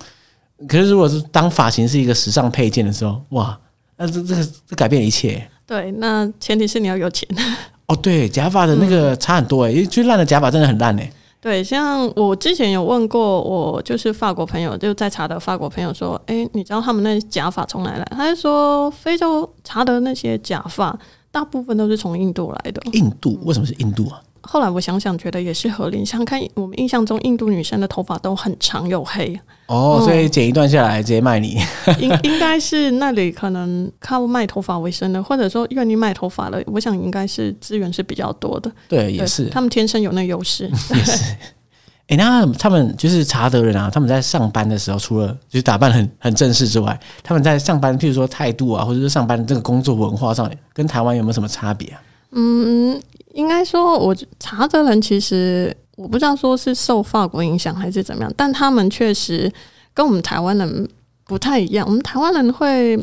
可是如果是当发型是一个时尚配件的时候，哇，那这这个这改变一切。对，那前提是你要有钱。*laughs* 哦，对，假发的那个差很多哎，因为最烂的假发真的很烂哎。对，像我之前有问过我就是法国朋友，就在查的法国朋友说，哎，你知道他们那假发从哪来？他就说非洲查的那些假发。大部分都是从印度来的。印度为什么是印度啊？后来我想想，觉得也是合理。想看我们印象中，印度女生的头发都很长又黑。哦，所以剪一段下来直接卖你。*laughs* 应应该是那里可能靠卖头发为生的，或者说愿意卖头发的，我想应该是资源是比较多的。对，也是他们天生有那优势。*laughs* 也是。哎，那他们就是查德人啊，他们在上班的时候，除了就是打扮很很正式之外，他们在上班，譬如说态度啊，或者是上班这个工作文化上，跟台湾有没有什么差别啊？嗯，应该说，我查德人其实我不知道说是受法国影响还是怎么样，但他们确实跟我们台湾人不太一样。我们台湾人会，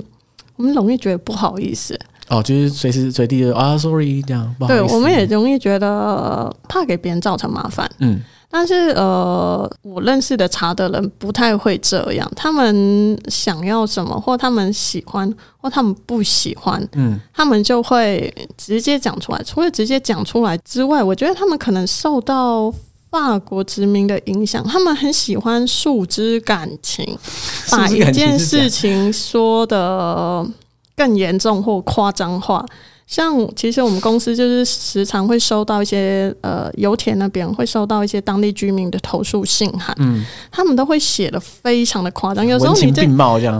我们容易觉得不好意思，哦，就是随时随地的啊，sorry 这样，不好意对，我们也容易觉得怕给别人造成麻烦。嗯但是呃，我认识的茶的人不太会这样，他们想要什么，或他们喜欢，或他们不喜欢，嗯他们就会直接讲出来。除了直接讲出来之外，我觉得他们可能受到法国殖民的影响，他们很喜欢树枝感情，*laughs* 把一件事情说的更严重或夸张化。像其实我们公司就是时常会收到一些呃油田那边会收到一些当地居民的投诉信函，嗯，他们都会写的非常的夸张，有时候你在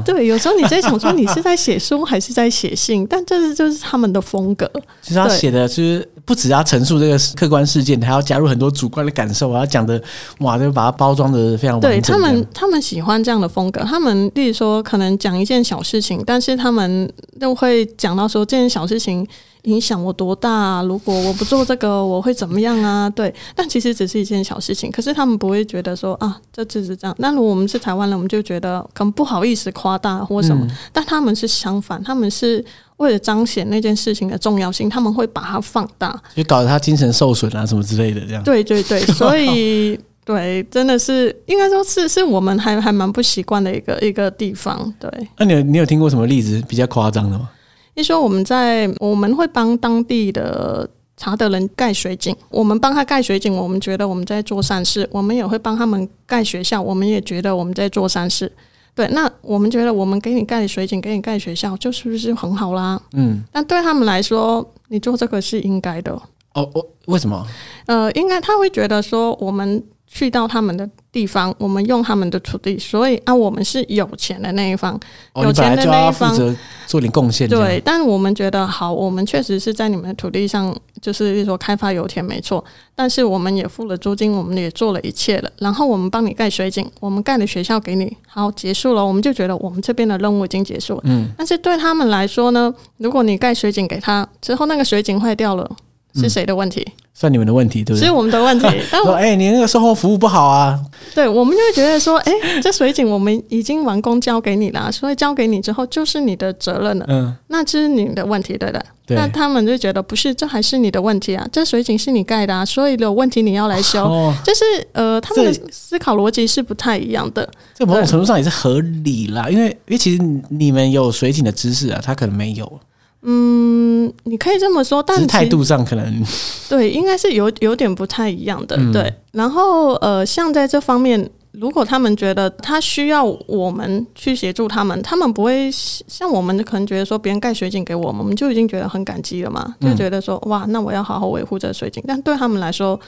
对，有时候你在想说你是在写书还是在写信，*laughs* 但这是就是他们的风格。其实他写的就是不只要陈述这个客观事件，还要加入很多主观的感受，我要讲的哇，就把它包装的非常完整对他们，他们喜欢这样的风格。他们例如说，可能讲一件小事情，但是他们又会讲到说这件小事情影响我多大、啊，如果我不做这个，我会怎么样啊？对，但其实只是一件小事情，可是他们不会觉得说啊，这只是这样。那如果我们是台湾人，我们就觉得可能不好意思夸大或什么，嗯但他们是相反，他们是为了彰显那件事情的重要性，他们会把它放大。就搞得他精神受损啊什么之类的这样。对对对，*laughs* 所以对，真的是应该说是是我们还还蛮不习惯的一个一个地方。对，那你有你有听过什么例子比较夸张的吗？一说我们在我们会帮当地的。查德人盖水井，我们帮他盖水井，我们觉得我们在做善事；我们也会帮他们盖学校，我们也觉得我们在做善事。对，那我们觉得我们给你盖水井，给你盖学校，就是不是很好啦？嗯，但对他们来说，你做这个是应该的。哦，我为什么？呃，应该他会觉得说，我们去到他们的地方，我们用他们的土地，所以啊，我们是有钱的那一方。哦，有钱的那一方负责做点贡献，对，但我们觉得好，我们确实是在你们的土地上，就是说开发油田没错，但是我们也付了租金，我们也做了一切了，然后我们帮你盖水井，我们盖了学校给你，好结束了，我们就觉得我们这边的任务已经结束了。嗯，但是对他们来说呢，如果你盖水井给他之后，那个水井坏掉了，是谁的问题？算你们的问题，对不对是对？我们的问题。*laughs* 但我说哎、你那个售后服务不好啊，对，我们就会觉得说，哎、这水井我们已经完工交给你了，所以交给你之后就是你的责任了，嗯，那这是你的问题，对的对？那他们就觉得不是，这还是你的问题啊，这水井是你盖的啊，所以有问题你要来修。哦，就是呃，他们的思考逻辑是不太一样的。这某种程度上也是合理啦，因为因为其实你们有水井的知识啊，他可能没有，嗯，你可以这么说，但是态度上可能 *laughs* 对，应该是有有点不太一样的。嗯对，然后呃，像在这方面，如果他们觉得他需要我们去协助他们，他们不会像我们可能觉得说别人盖水井给我们，我们就已经觉得很感激了嘛，就嗯觉得说哇，那我要好好维护这个水井。但对他们来说，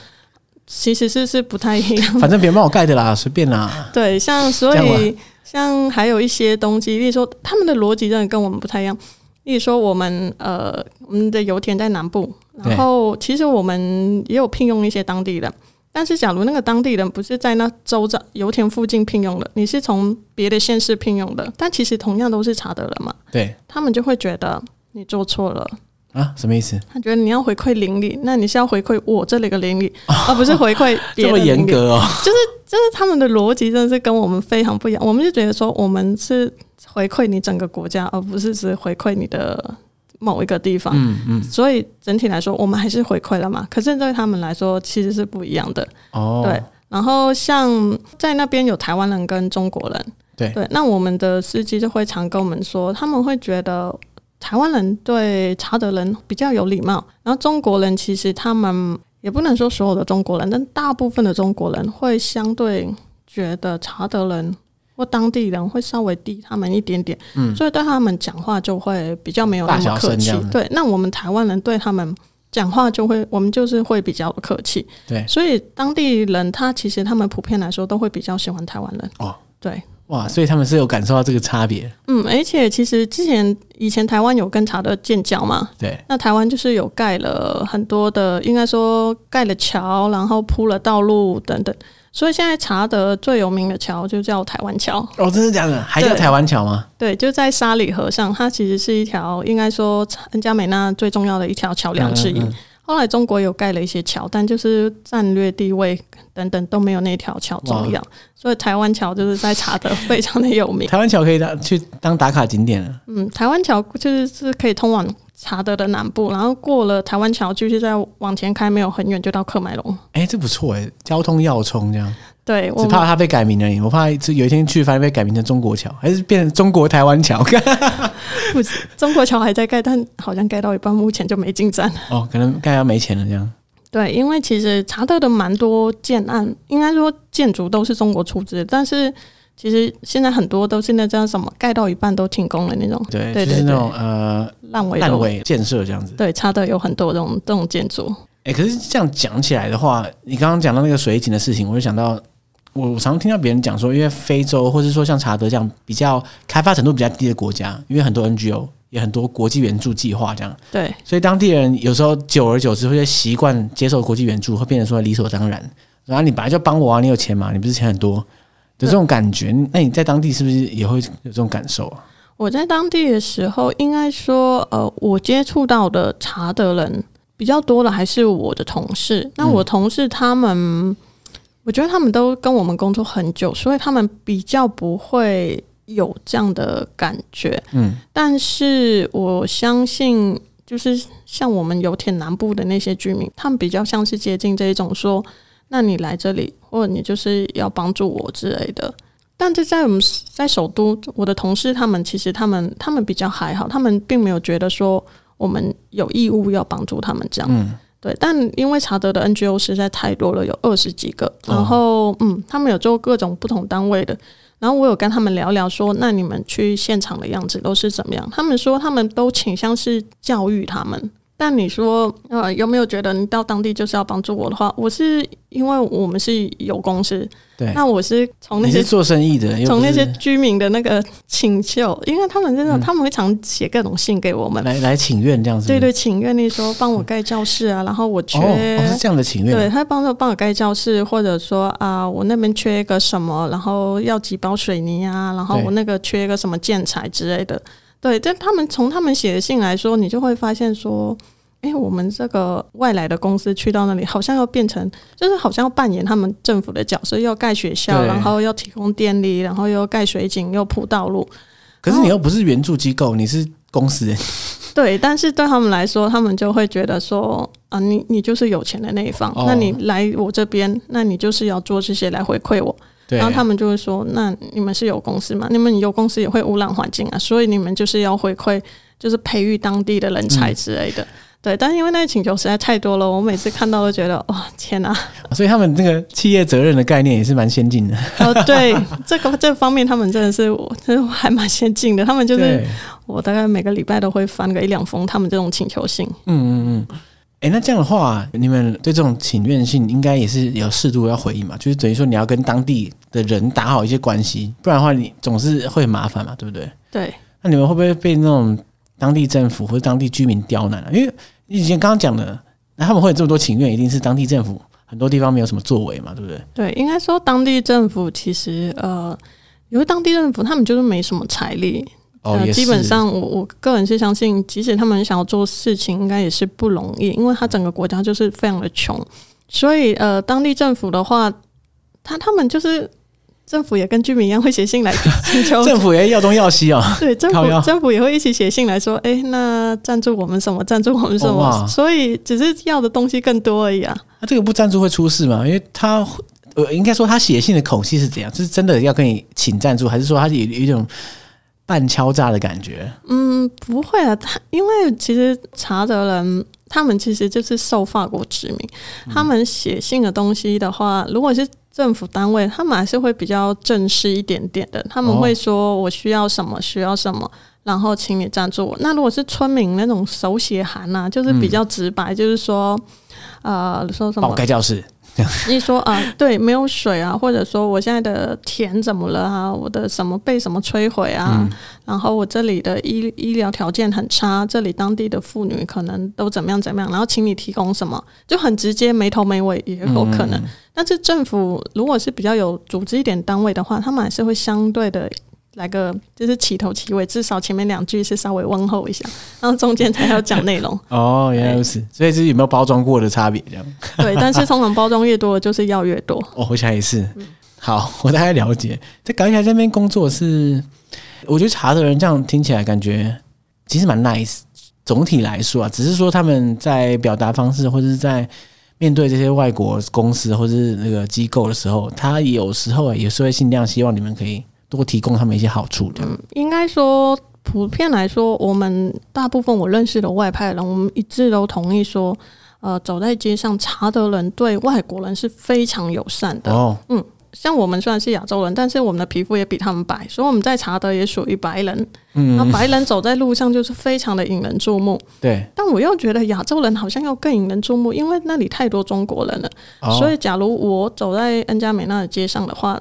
其实是是不太一样。反正别人帮我盖的啦，随便啦。*laughs* 对，像所以像还有一些东西，例如说他们的逻辑真的跟我们不太一样。例如说，我们呃，我们的油田在南部，然后其实我们也有聘用一些当地人，但是假如那个当地人不是在那州长油田附近聘用的，你是从别的县市聘用的，但其实同样都是查德人嘛，对他们就会觉得你做错了，啊，什么意思？他觉得你要回馈邻里，那你是要回馈我这里的邻里，*laughs* 而不是回馈别这么的邻里。严格哦？就是就是他们的逻辑真的是跟我们非常不一样。我们就觉得说，我们是回馈你整个国家，而不是只回馈你的某一个地方。嗯嗯，所以整体来说，我们还是回馈了嘛。可是对他们来说，其实是不一样的。哦，对，然后像在那边有台湾人跟中国人，对对，那我们的司机就会常跟我们说，他们会觉得台湾人对查德人比较有礼貌，然后中国人其实他们也不能说所有的中国人，但大部分的中国人会相对觉得查德人。或当地人会稍微低他们一点点，嗯所以对他们讲话就会比较没有那么客气。对，那我们台湾人对他们讲话就会，我们就是会比较客气。对，所以当地人他其实他们普遍来说都会比较喜欢台湾人。哦，对，哇，所以他们是有感受到这个差别。嗯，而且其实之前以前台湾有跟茶的建交嘛，对，那台湾就是有盖了很多的，应该说盖了桥，然后铺了道路等等。所以现在查德最有名的桥就叫台湾桥，哦，真的假的？还叫台湾桥吗？对，就在沙里河上，它其实是一条应该说恩加美纳最重要的一条桥梁之一。嗯嗯嗯后来中国有盖了一些桥，但就是战略地位等等都没有那条桥重要，所以台湾桥就是在查德非常的有名。台湾桥可以当去当打卡景点了。嗯，台湾桥就是是可以通往查德的南部，然后过了台湾桥，继续再往前开，没有很远就到克麦隆。哎、这不错哎、交通要冲这样，对，我只怕它被改名而已。我怕有一天去发现被改名成中国桥，还是变成中国台湾桥？*laughs* 不是中国桥还在盖，但好像盖到一半，目前就没进展。哦，可能盖要没钱了这样。对，因为其实查德的蛮多建案，应该说建筑都是中国出资，但是其实现在很多都是那叫什么盖到一半都停工的那种对，就是那种呃烂尾楼。烂尾建设这样子。对，差的有很多这种这种建筑。哎、可是这样讲起来的话，你刚刚讲到那个水井的事情，我就想到，我我常听到别人讲说，因为非洲或者说像查德这样比较开发程度比较低的国家，因为很多 NGO 也很多国际援助计划这样，对，所以当地人有时候久而久之会习惯接受国际援助，会变成说理所当然。然后你本来就帮我啊，你有钱嘛，你不是钱很多的这种感觉，那你在当地是不是也会有这种感受啊？我在当地的时候，应该说，呃，我接触到的查德人比较多的还是我的同事。那我同事他们，我觉得他们都跟我们工作很久，所以他们比较不会有这样的感觉。嗯，但是我相信，就是像我们油田南部的那些居民，他们比较像是接近这一种说，那你来这里，或者你就是要帮助我之类的。但这在我们在首都，我的同事他们其实他们他们比较还好，他们并没有觉得说我们有义务要帮助他们这样。嗯对，但因为查德的 NGO 实在太多了，有二十几个，哦然后、嗯，他们有做各种不同单位的，然后我有跟他们聊聊说，那你们去现场的样子都是怎么样？他们说他们都倾向是教育他们。但你说，呃，有没有觉得你到当地就是要帮助我的话？我是因为我们是有公司，对，那我是从那些做生意的，从那些居民的那个请求，因为他们真的、嗯他们会常写各种信给我们，来来请愿这样子。对对，请愿你说帮我盖教室啊，然后我缺，哦，哦是这样的请愿。对他帮着帮我盖教室，或者说啊，我那边缺一个什么，然后要几包水泥啊，然后我那个缺一个什么建材之类的。对，但他们从他们写的信来说，你就会发现说。哎，我们这个外来的公司去到那里，好像要变成，就是好像要扮演他们政府的角色，要盖学校，然后要提供电力，然后又盖水井，又铺道路。可是你又不是援助机构，你是公司。*laughs* 对，但是对他们来说，他们就会觉得说啊，你你就是有钱的那一方，哦那你来我这边，那你就是要做这些来回馈我。对，然后他们就会说，那你们是有公司嘛？你们有公司也会污染环境啊，所以你们就是要回馈，就是培育当地的人才之类的。嗯对，但是因为那个请求实在太多了，我每次看到都觉得，哦，天哪！所以他们这个企业责任的概念也是蛮先进的。哦，对，*laughs* 这个这方面他们真的是我，真的还蛮先进的。他们就是，我大概每个礼拜都会翻个一两封他们这种请求信。嗯嗯嗯。哎，那这样的话，你们对这种请愿信应该也是有适度要回应嘛？就是等于说你要跟当地的人打好一些关系，不然的话你总是会很麻烦嘛，对不对？对，那你们会不会被那种当地政府或者当地居民刁难啊？因为你以前刚刚讲的，那他们会有这么多请愿，一定是当地政府很多地方没有什么作为嘛，对不对？对，应该说当地政府其实呃，因为当地政府他们就是没什么财力，哦，呃，基本上我我个人是相信，即使他们想要做事情，应该也是不容易，因为他整个国家就是非常的穷，所以呃，当地政府的话，他他们就是政府也跟居民一样会写信来请求 *laughs* 政府也要东要西啊。对政府政府也会一起写信来说，哎、那赞助我们什么，赞助我们什么，哦所以只是要的东西更多而已啊。那这个不赞助会出事吗？因为他呃，应该说他写信的口气是怎样？就是真的要跟你请赞助，还是说他有有一种半敲诈的感觉？嗯，不会啊，他因为其实查德人他们其实就是受法国殖民，他们写信的东西的话，如果是政府单位，他们还是会比较正式一点点的，他们会说我需要什么，需要什么。然后请你赞助我。那如果是村民那种手写函啊，就是比较直白，就是说，呃，说什么帮我盖教室，你说啊，对，没有水啊，或者说我现在的田怎么了啊？我的什么被什么摧毁啊？嗯然后我这里的医医疗条件很差，这里当地的妇女可能都怎么样怎么样，然后请你提供什么，就很直接，没头没尾也有可能。嗯但是政府如果是比较有组织一点单位的话，他们还是会相对的来个就是起头起尾，至少前面两句是稍微问候一下，然后中间才要讲内容。*laughs* 哦，原来如此，所以这是有没有包装过的差别？这样对，但是通常包装越多，就是要越多。*laughs* 哦，我想也是。好，我大概了解。在港起来这边工作是，我觉得查的人这样听起来感觉其实蛮 nice。总体来说啊，只是说他们在表达方式或者是在面对这些外国公司或者是那个机构的时候，他有时候也是会尽量希望你们可以多提供他们一些好处的。嗯，应该说普遍来说，我们大部分我认识的外派人，我们一致都同意说，呃，走在街上，查德人对外国人是非常友善的。哦，嗯。像我们虽然是亚洲人，但是我们的皮肤也比他们白，所以我们在查德也属于白人。嗯，那白人走在路上就是非常的引人注目。对，但我又觉得亚洲人好像要更引人注目，因为那里太多中国人了。所以，假如我走在恩加美纳的街上的话，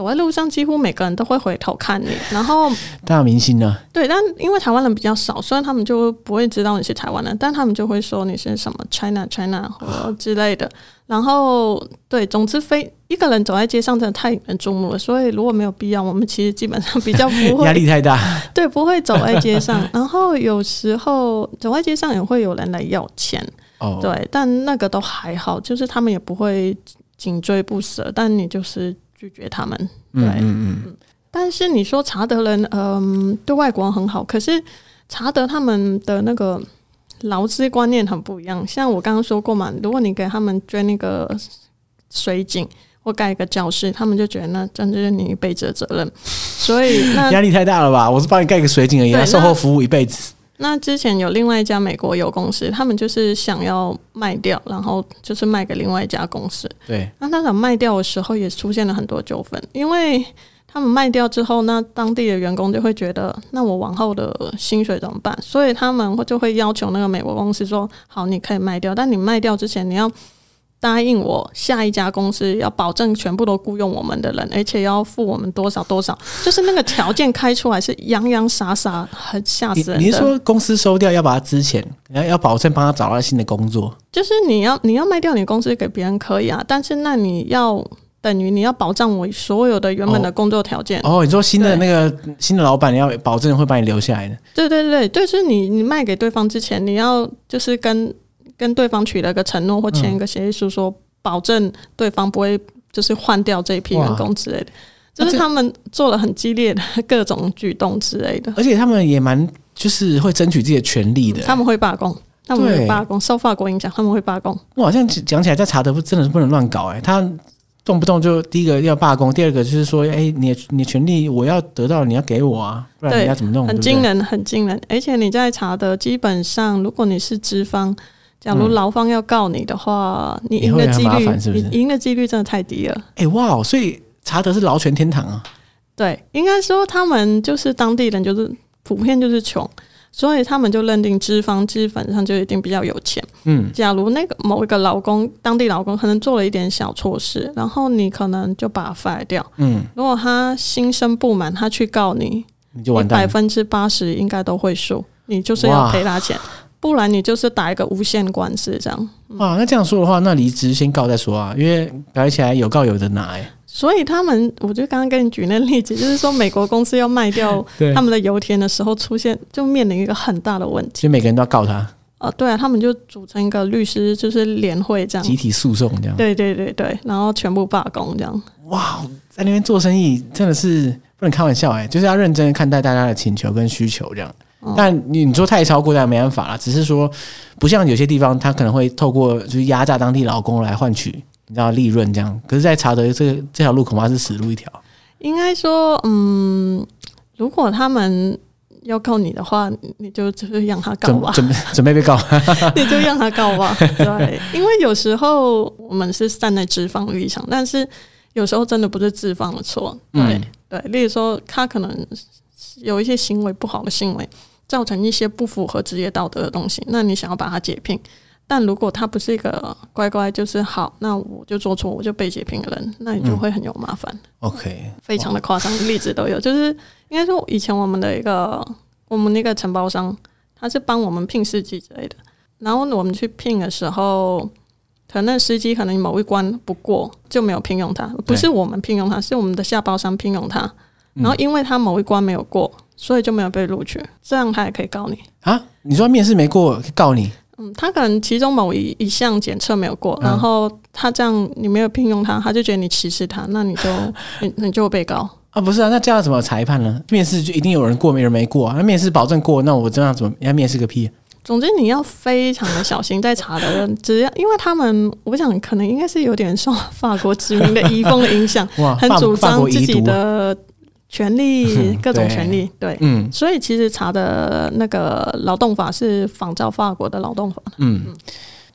走在路上几乎每个人都会回头看你。然后，*laughs* 大明星呢？对，但因为台湾人比较少，虽然他们就不会知道你是台湾人，但他们就会说你是什么 China China 或之类的。然后，对，总之非。一个人走在街上真的太引人注目了，所以如果没有必要，我们其实基本上比较不会压力太大，*laughs* 对，不会走在街上。*laughs* 然后有时候走在街上也会有人来要钱，哦，对，但那个都还好，就是他们也不会紧追不舍，但你就是拒绝他们，对，嗯嗯。但是你说查德人，嗯，对外国人很好，可是查德他们的那个劳资观念很不一样。像我刚刚说过嘛，如果你给他们捐那个水井。或盖一个教室，他们就觉得那真的是你一辈子的责任，所以那 *laughs* 压力太大了吧？我是帮你盖个水井而已，售后服务一辈子。那之前有另外一家美国有公司，他们就是想要卖掉，然后就是卖给另外一家公司。对，那他想卖掉的时候，也出现了很多纠纷，因为他们卖掉之后，那当地的员工就会觉得，那我往后的薪水怎么办？所以他们就会要求那个美国公司说：“好，你可以卖掉，但你卖掉之前，你要。”答应我，下一家公司要保证全部都雇佣我们的人，而且要付我们多少多少，*laughs* 就是那个条件开出来是洋洋洒洒，很吓死人。你是说公司收掉要把它支钱，要要保证帮他找到新的工作？就是你要你要卖掉你公司给别人可以啊，但是那你要等于你要保障我所有的原本的工作条件。哦，你说新的那个新的老板你要保证会把你留下来的？对对对，就是你你卖给对方之前，你要就是跟。跟对方取了个承诺或签一个协议书，说保证对方不会就是换掉这一批员工之类的，就是他们做了很激烈的各种举动之类的。而且他们也蛮就是会争取自己的权利的。他们会罢工，他们会罢工，受法国影响，他们会罢工。我好像讲起来，在查德真的是不能乱搞哎，他动不动就第一个要罢工，第二个就是说，哎，你你权利我要得到，你要给我啊，不然你要怎么弄？很惊人，很惊人。而且你在查德，基本上如果你是资方。假如劳方要告你的话，你赢的几率，你赢的几率真的太低了。哎哇，所以查德是劳权天堂啊。对，应该说他们就是当地人，就是普遍就是穷，所以他们就认定资方基本上就一定比较有钱。嗯，假如那个某一个劳工，当地劳工可能做了一点小错事，然后你可能就把他 fire 掉。嗯，如果他心生不满，他去告你，你就完蛋，百分之八十应该都会输，你就是要赔他钱。不然你就是打一个无限官司这样。哇，那这样说的话，那离职先告再说啊，因为改起来有告有的拿哎。所以他们，我就刚刚跟你举那例子，就是说美国公司要卖掉 *laughs* 他们的油田的时候，出现就面临一个很大的问题，就每个人都要告他。哦，对啊，他们就组成一个律师就是联会这样，集体诉讼这样。对对对对，然后全部罢工这样。哇，在那边做生意真的是不能开玩笑哎，就是要认真看待大家的请求跟需求这样。但你你说太超过，但没办法了。只是说，不像有些地方，他可能会透过就是压榨当地劳工来换取你知道利润这样。可是，在查德这个这条路恐怕是死路一条。应该说，嗯，如果他们要告你的话，你就就是让他告吧，准备准备被告，*laughs* *laughs* 你就让他告吧。对，因为有时候我们是站在资方立场，但是有时候真的不是资方的错。对对，例如说他可能有一些行为不好的行为。造成一些不符合职业道德的东西，那你想要把他解聘，但如果他不是一个乖乖就是好，那我就做错，我就被解聘的人，那你就会很有麻烦。OK，非常的夸张例子都有，就是应该说以前我们的一个我们那个承包商，他是帮我们聘司机之类的，然后我们去聘的时候，可能司机可能某一关不过就没有聘用他，不是我们聘用他，是我们的下包商聘用他。然后因为他某一关没有过，所以就没有被录取，这样他也可以告你。啊，你说面试没过告你？嗯，他可能其中某一一项检测没有过，嗯然后他这样你没有聘用他，他就觉得你歧视他，那你就 *laughs* 你你就会被告。啊，不是啊，那这样怎么裁判呢？面试就一定有人过，没人没过啊。那面试保证过，那我这样怎么？人家面试个屁、总之你要非常的小心在查的人，只要因为他们，我想可能应该是有点受法国殖民的遗风的影响，哇，很主张自己的权利，嗯 *laughs* 各种对权利，对。嗯所以其实查的那个劳动法是仿照法国的劳动法，嗯，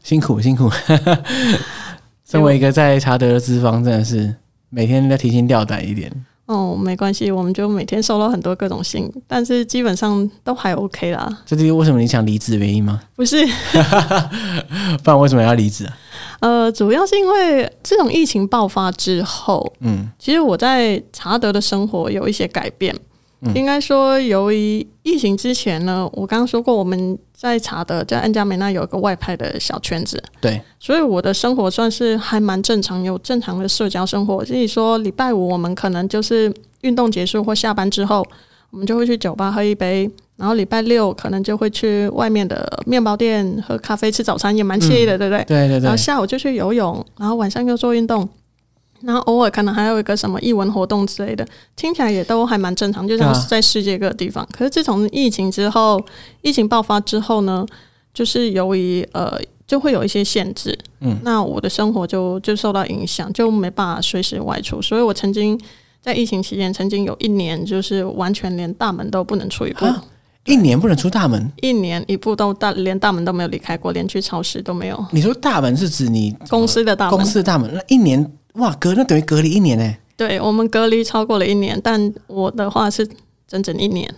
辛苦辛苦。*laughs* 身为一个在查德的资方，真的是每天要提心吊胆一点。哦，没关系，我们就每天收到很多各种信，但是基本上都还 OK 啦。这就是为什么你想离职的原因吗？不是，*laughs* 不然为什么要离职啊？呃，主要是因为这种疫情爆发之后，嗯。其实我在查德的生活有一些改变。嗯。应该说，由于疫情之前呢，我刚刚说过，我们在查德在安加美那有一个外派的小圈子，对，所以我的生活算是还蛮正常，有正常的社交生活。所以说，礼拜五我们可能就是运动结束或下班之后，我们就会去酒吧喝一杯，然后礼拜六可能就会去外面的面包店喝咖啡、吃早餐，也蛮惬意的，对不对？对对对然后，下午就去游泳，然后晚上又做运动，然后偶尔可能还有一个什么艺文活动之类的，听起来也都还蛮正常，就像是在世界各地方。可是自从疫情之后，疫情爆发之后呢，就是由于呃就会有一些限制，嗯那我的生活就就受到影响，就没办法随时外出，所以我曾经。在疫情期间，曾经有一年就是完全连大门都不能出一步，啊一年不能出大门。一年一步都大连大门都没有离开过，连去超市都没有。你说大门是指你公司的大门公，司的大门？那一年哇，隔那等于隔离一年呢、对我们隔离超过了一年，但我的话是整整一年。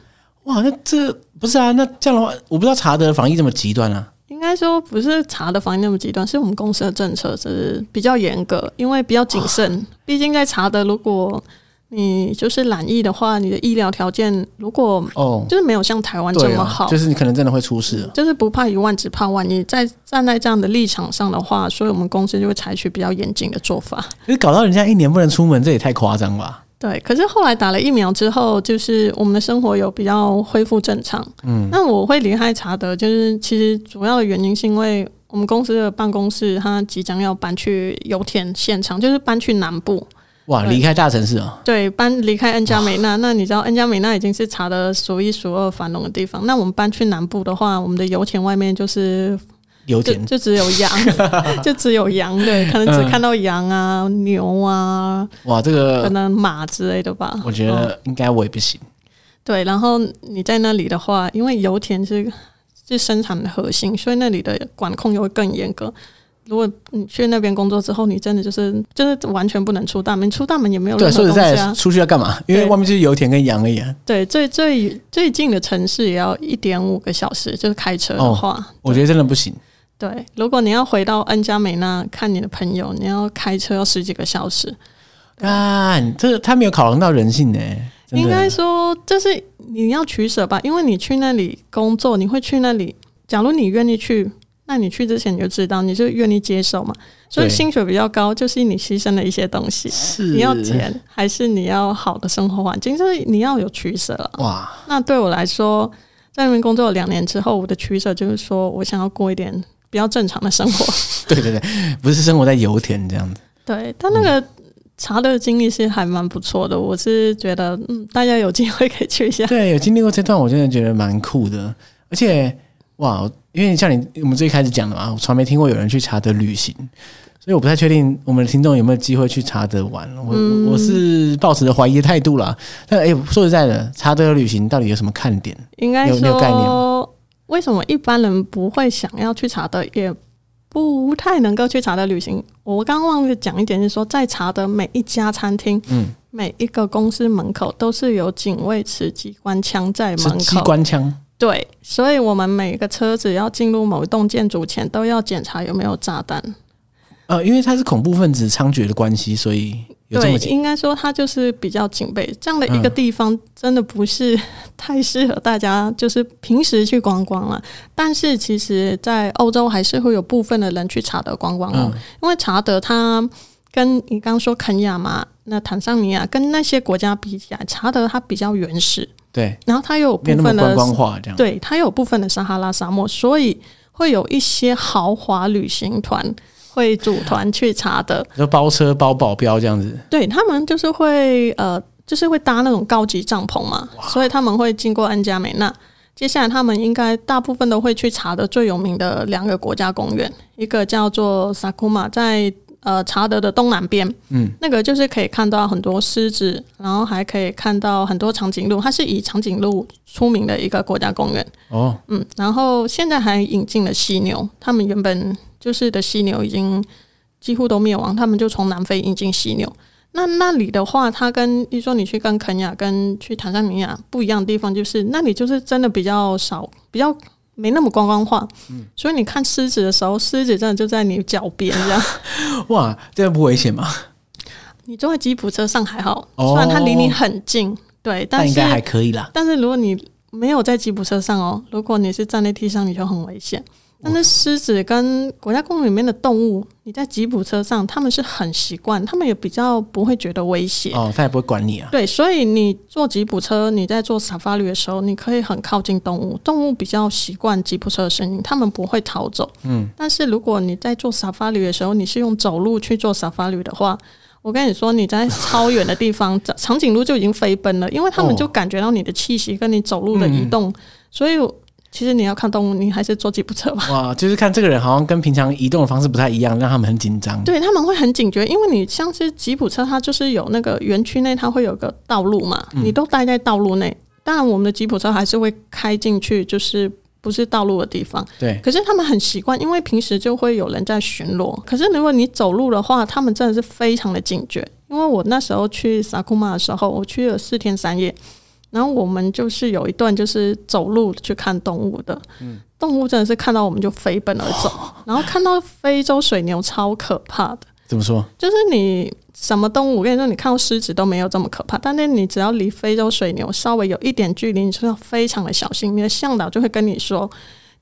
哇，那这不是啊？那这样的话，我不知道查德防疫这么极端啊。应该说不是查的防疫那么极端，是我们公司的政策是比较严格，因为比较谨慎。毕竟在查的，如果你就是染疫的话，你的医疗条件如果哦，就是没有像台湾这么好，，就是你可能真的会出事。就是不怕一万只怕万一。在站在这样的立场上的话，所以我们公司就会采取比较严谨的做法。可是搞到人家一年不能出门，这也太夸张吧？对，可是后来打了疫苗之后，就是我们的生活有比较恢复正常。嗯，那我会离开查德，就是其实主要的原因是因为我们公司的办公室它即将要搬去油田现场，就是搬去南部。哇，离开大城市啊。对，搬离开恩加美纳，那你知道恩加美纳已经是查的数一数二繁荣的地方。那我们搬去南部的话，我们的油田外面就是油田就就只有羊，*laughs* 就只有羊，对，可能只看到羊啊、牛啊，哇，这个可能马之类的吧。我觉嗯得应该我也不行。对，然后你在那里的话，因为油田是是生产的核心，所以那里的管控又会更严格。如果你去那边工作之后，你真的就是就是完全不能出大门，出大门也没有对，任何东西啊。出去要干嘛？因为外面就是油田跟羊而已啊。对，最最最近的城市也要一点五个小时，就是开车的话。我觉得真的不行。对，如果你要回到安加美那看你的朋友，你要开车要十几个小时。啊，这个他没有考量到人性呢、应该说，这是你要取舍吧，因为你去那里工作，你会去那里。假如你愿意去，那你去之前你就知道，你就愿意接受嘛。所以薪水比较高，就是你牺牲了一些东西。是你要钱，还是你要好的生活环境？就是你要有取舍了。哇，那对我来说，在那边工作两年之后，我的取舍就是说我想要过一点比较正常的生活。*laughs* 对对对，不是生活在油田这样子。对，但那个查的经历是还蛮不错的，我是觉得，嗯，大家有机会可以去一下。对，有经历过这段，我真的觉得蛮酷的。而且，哇，因为像你我们最开始讲的嘛，我从来没听过有人去查德旅行，所以我不太确定我们的听众有没有机会去查德玩。我、嗯我是抱持着怀疑的态度啦。但哎、说实在的，查德旅行到底有什么看点？应该有你有概念说，为什么一般人不会想要去查德，也不太能够去查德旅行？我刚刚忘了讲一点，是说在查德每一家餐厅、嗯，每一个公司门口都是有警卫持机关枪在门口。机关枪。对，所以我们每个车子要进入某一栋建筑前，都要检查有没有炸弹。呃，因为它是恐怖分子猖獗的关系，所以有这对。应该说它就是比较警备这样的一个嗯地方，真的不是太适合大家就是平时去观光了。但是其实，在欧洲还是会有部分的人去查德观光哦，嗯，因为查德它跟你刚刚说肯亚嘛，那坦桑尼亚跟那些国家比起来，查德它比较原始，对，然后它又有部分的观光化这样。对，它有部分的撒哈拉沙漠，所以会有一些豪华旅行团会组团去查德。就包车包保镖这样子。对他们就是会呃，就是会搭那种高级帐篷嘛，所以他们会经过安加美纳。接下来他们应该大部分都会去查的最有名的两个国家公园，一个叫做萨库玛，在呃查德的东南边，嗯，那个就是可以看到很多狮子，然后还可以看到很多长颈鹿，它是以长颈鹿出名的一个国家公园。哦，嗯，然后现在还引进了犀牛，他们原本就是的犀牛已经几乎都灭亡，他们就从南非引进犀牛。那那里的话，它跟你说你去跟肯亚跟去坦桑尼亚不一样的地方，就是那里就是真的比较少，比较没那么观光化。所以你看狮子的时候，狮子真的就在你脚边这样。*laughs* 哇，这样不危险吗？你坐在吉普车上还好，哦虽然它离你很近，对，但是但应该还可以啦。但是如果你没有在吉普车上哦，如果你是站在地上，你就很危险。但是狮子跟国家公园里面的动物，你在吉普车上，他们是很习惯，他们也比较不会觉得威胁。哦，他也不会管你啊。对，所以你坐吉普车，你在做沙发旅的时候，你可以很靠近动物，动物比较习惯吉普车的声音，他们不会逃走。嗯，但是如果你在做沙发旅的时候，你是用走路去做沙发旅的话，我跟你说，你在超远的地方，*laughs* 长长颈鹿就已经飞奔了，因为他们哦就感觉到你的气息跟你走路的移动，所以其实你要看动物，你还是坐吉普车吧。哇，就是看这个人好像跟平常移动的方式不太一样，让他们很紧张。对他们会很警觉，因为你像是吉普车，它就是有那个园区内，它会有个道路嘛，你都待在道路内。当然，我们的吉普车还是会开进去，就是不是道路的地方。对，可是他们很习惯，因为平时就会有人在巡逻。可是如果你走路的话，他们真的是非常的警觉。因为我那时候去萨库玛的时候，我去了四天三夜，然后我们就是有一段就是走路去看动物的，动物真的是看到我们就飞奔而走，然后看到非洲水牛超可怕的。怎么说？就是你什么动物，我跟你说，你看到狮子都没有这么可怕，但是你只要离非洲水牛稍微有一点距离，你就要非常的小心。你的向导就会跟你说，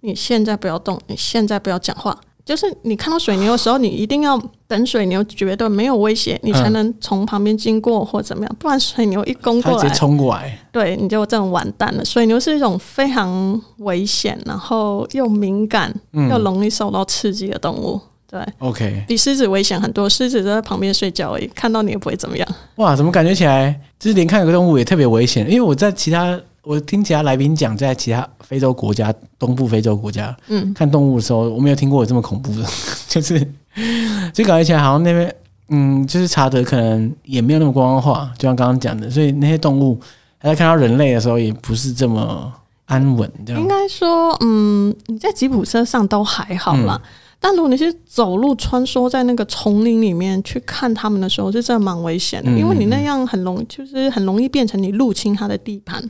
你现在不要动，你现在不要讲话。就是你看到水牛的时候，你一定要等水牛觉得没有威胁，你才能从旁边经过或怎么样，不然水牛一攻过来直接，冲过来，对，你就这样完蛋了。水牛是一种非常危险，然后又敏感又容易受到刺激的动物。对 OK，比狮子危险很多，狮子都在旁边睡觉而已，看到你也不会怎么样。哇，怎么感觉起来就是连看有个动物也特别危险？因为我在其他我听其他来宾讲，在其他非洲国家、东部非洲国家，嗯，看动物的时候，我没有听过有这么恐怖的，*laughs* 就是就感觉起来好像那边，嗯，就是查德可能也没有那么观光化，就像刚刚讲的，所以那些动物还在看到人类的时候，也不是这么安稳，这样应该说，嗯，你在吉普车上都还好啦。但如果你是走路穿梭在那个丛林里面去看他们的时候，是真的蛮危险的，嗯因为你那样很容就是很容易变成你入侵他的地盘。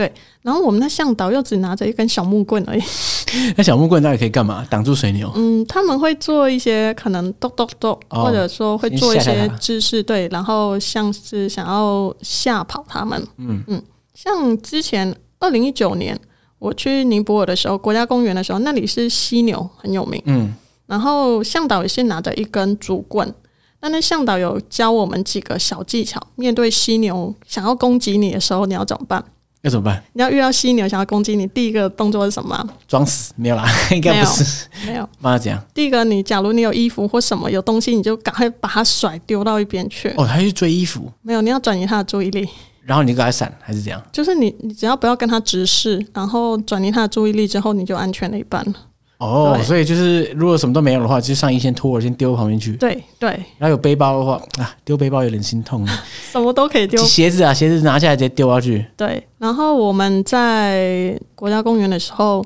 对，然后我们的向导又只拿着一根小木棍而已。*laughs* 那小木棍到底可以干嘛？挡住水牛？嗯，他们会做一些可能咚咚咚，哦或者说会做一些姿势，对，然后像是想要吓跑他们。嗯嗯，像之前二零一九年我去尼泊尔的时候，国家公园的时候，那里是犀牛很有名，嗯，然后向导也是拿着一根竹棍。那那向导有教我们几个小技巧，面对犀牛想要攻击你的时候，你要怎么办？要怎么办？你要遇到犀牛想要攻击你，第一个动作是什么啊？装死？没有啦，*laughs* 应该不是。没有。妈怎样？第一个，你假如你有衣服或什么有东西，你就赶快把它甩丢到一边去。哦，他去追衣服，没有，你要转移他的注意力，然后你就给他闪，还是怎样？就是你你只要不要跟他直视，然后转移他的注意力之后，你就安全了一半了。哦，所以就是如果什么都没有的话，就上衣先脱了，先丢旁边去。对对，然后有背包的话，啊，丢背包有点心痛。什么都可以丢。鞋子啊，鞋子拿下来直接丢下去。对，然后我们在国家公园的时候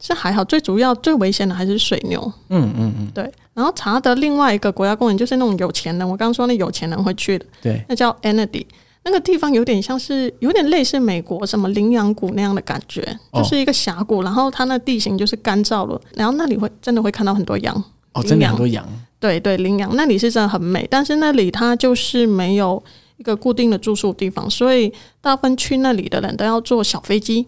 是还好，最主要最危险的还是水牛。嗯嗯嗯，对，然后查的另外一个国家公园就是那种有钱人，我刚刚说那有钱人会去的，对，那叫 Anady。那个地方有点像是，有点类似美国什么羚羊谷那样的感觉，哦就是一个峡谷，然后它那地形就是干燥了，然后那里会真的会看到很多羊，哦，羚真的羊很多羊。对对，羚羊那里是真的很美，但是那里它就是没有一个固定的住宿地方，所以大部分去那里的人都要坐小飞机，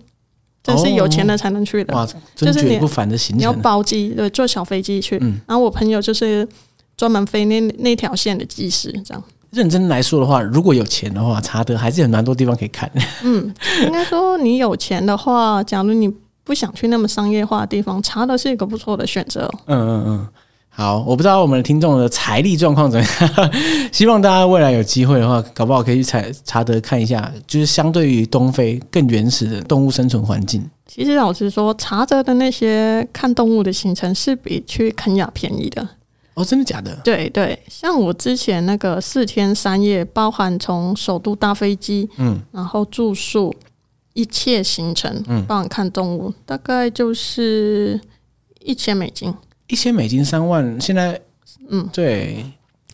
这是有钱的才能去的。哇，真就是你绝不凡的行你要程。包机，对，坐小飞机去。嗯然后我朋友就是专门飞那那条线的机师，这样。认真来说的话，如果有钱的话，查德还是有蛮多地方可以看。嗯，应该说你有钱的话，假如你不想去那么商业化的地方，查德是一个不错的选择。嗯嗯嗯，好，我不知道我们的听众的财力状况怎么样，*laughs* 希望大家未来有机会的话，搞不好可以去查查德看一下，就是相对于东非更原始的动物生存环境。其实老实说，查德的那些看动物的行程是比去肯亚便宜的。哦，真的假的？对对，像我之前那个四天三夜，包含从首都搭飞机，嗯，然后住宿，一切行程，嗯包含看动物，大概就是一千美金。一千美金三万，现在嗯，对，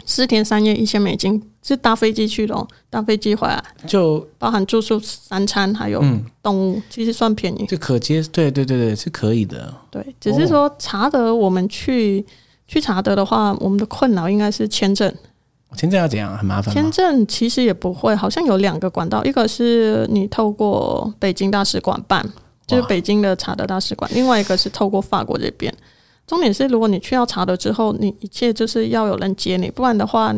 四天三夜一千美金是搭飞机去的哦，搭飞机回来，就包含住宿、三餐还有嗯，动物，其实算便宜。就可接，对对对对，是可以的。对，只是说查德，我们去去查德的话，我们的困扰应该是签证。签证要怎样？很麻烦签？证其实也不会，好像有两个管道，一个是你透过北京大使馆办，就是北京的查德大使馆；另外一个是透过法国这边。重点是，如果你去到查德之后，你一切就是要有人接你，不然的话，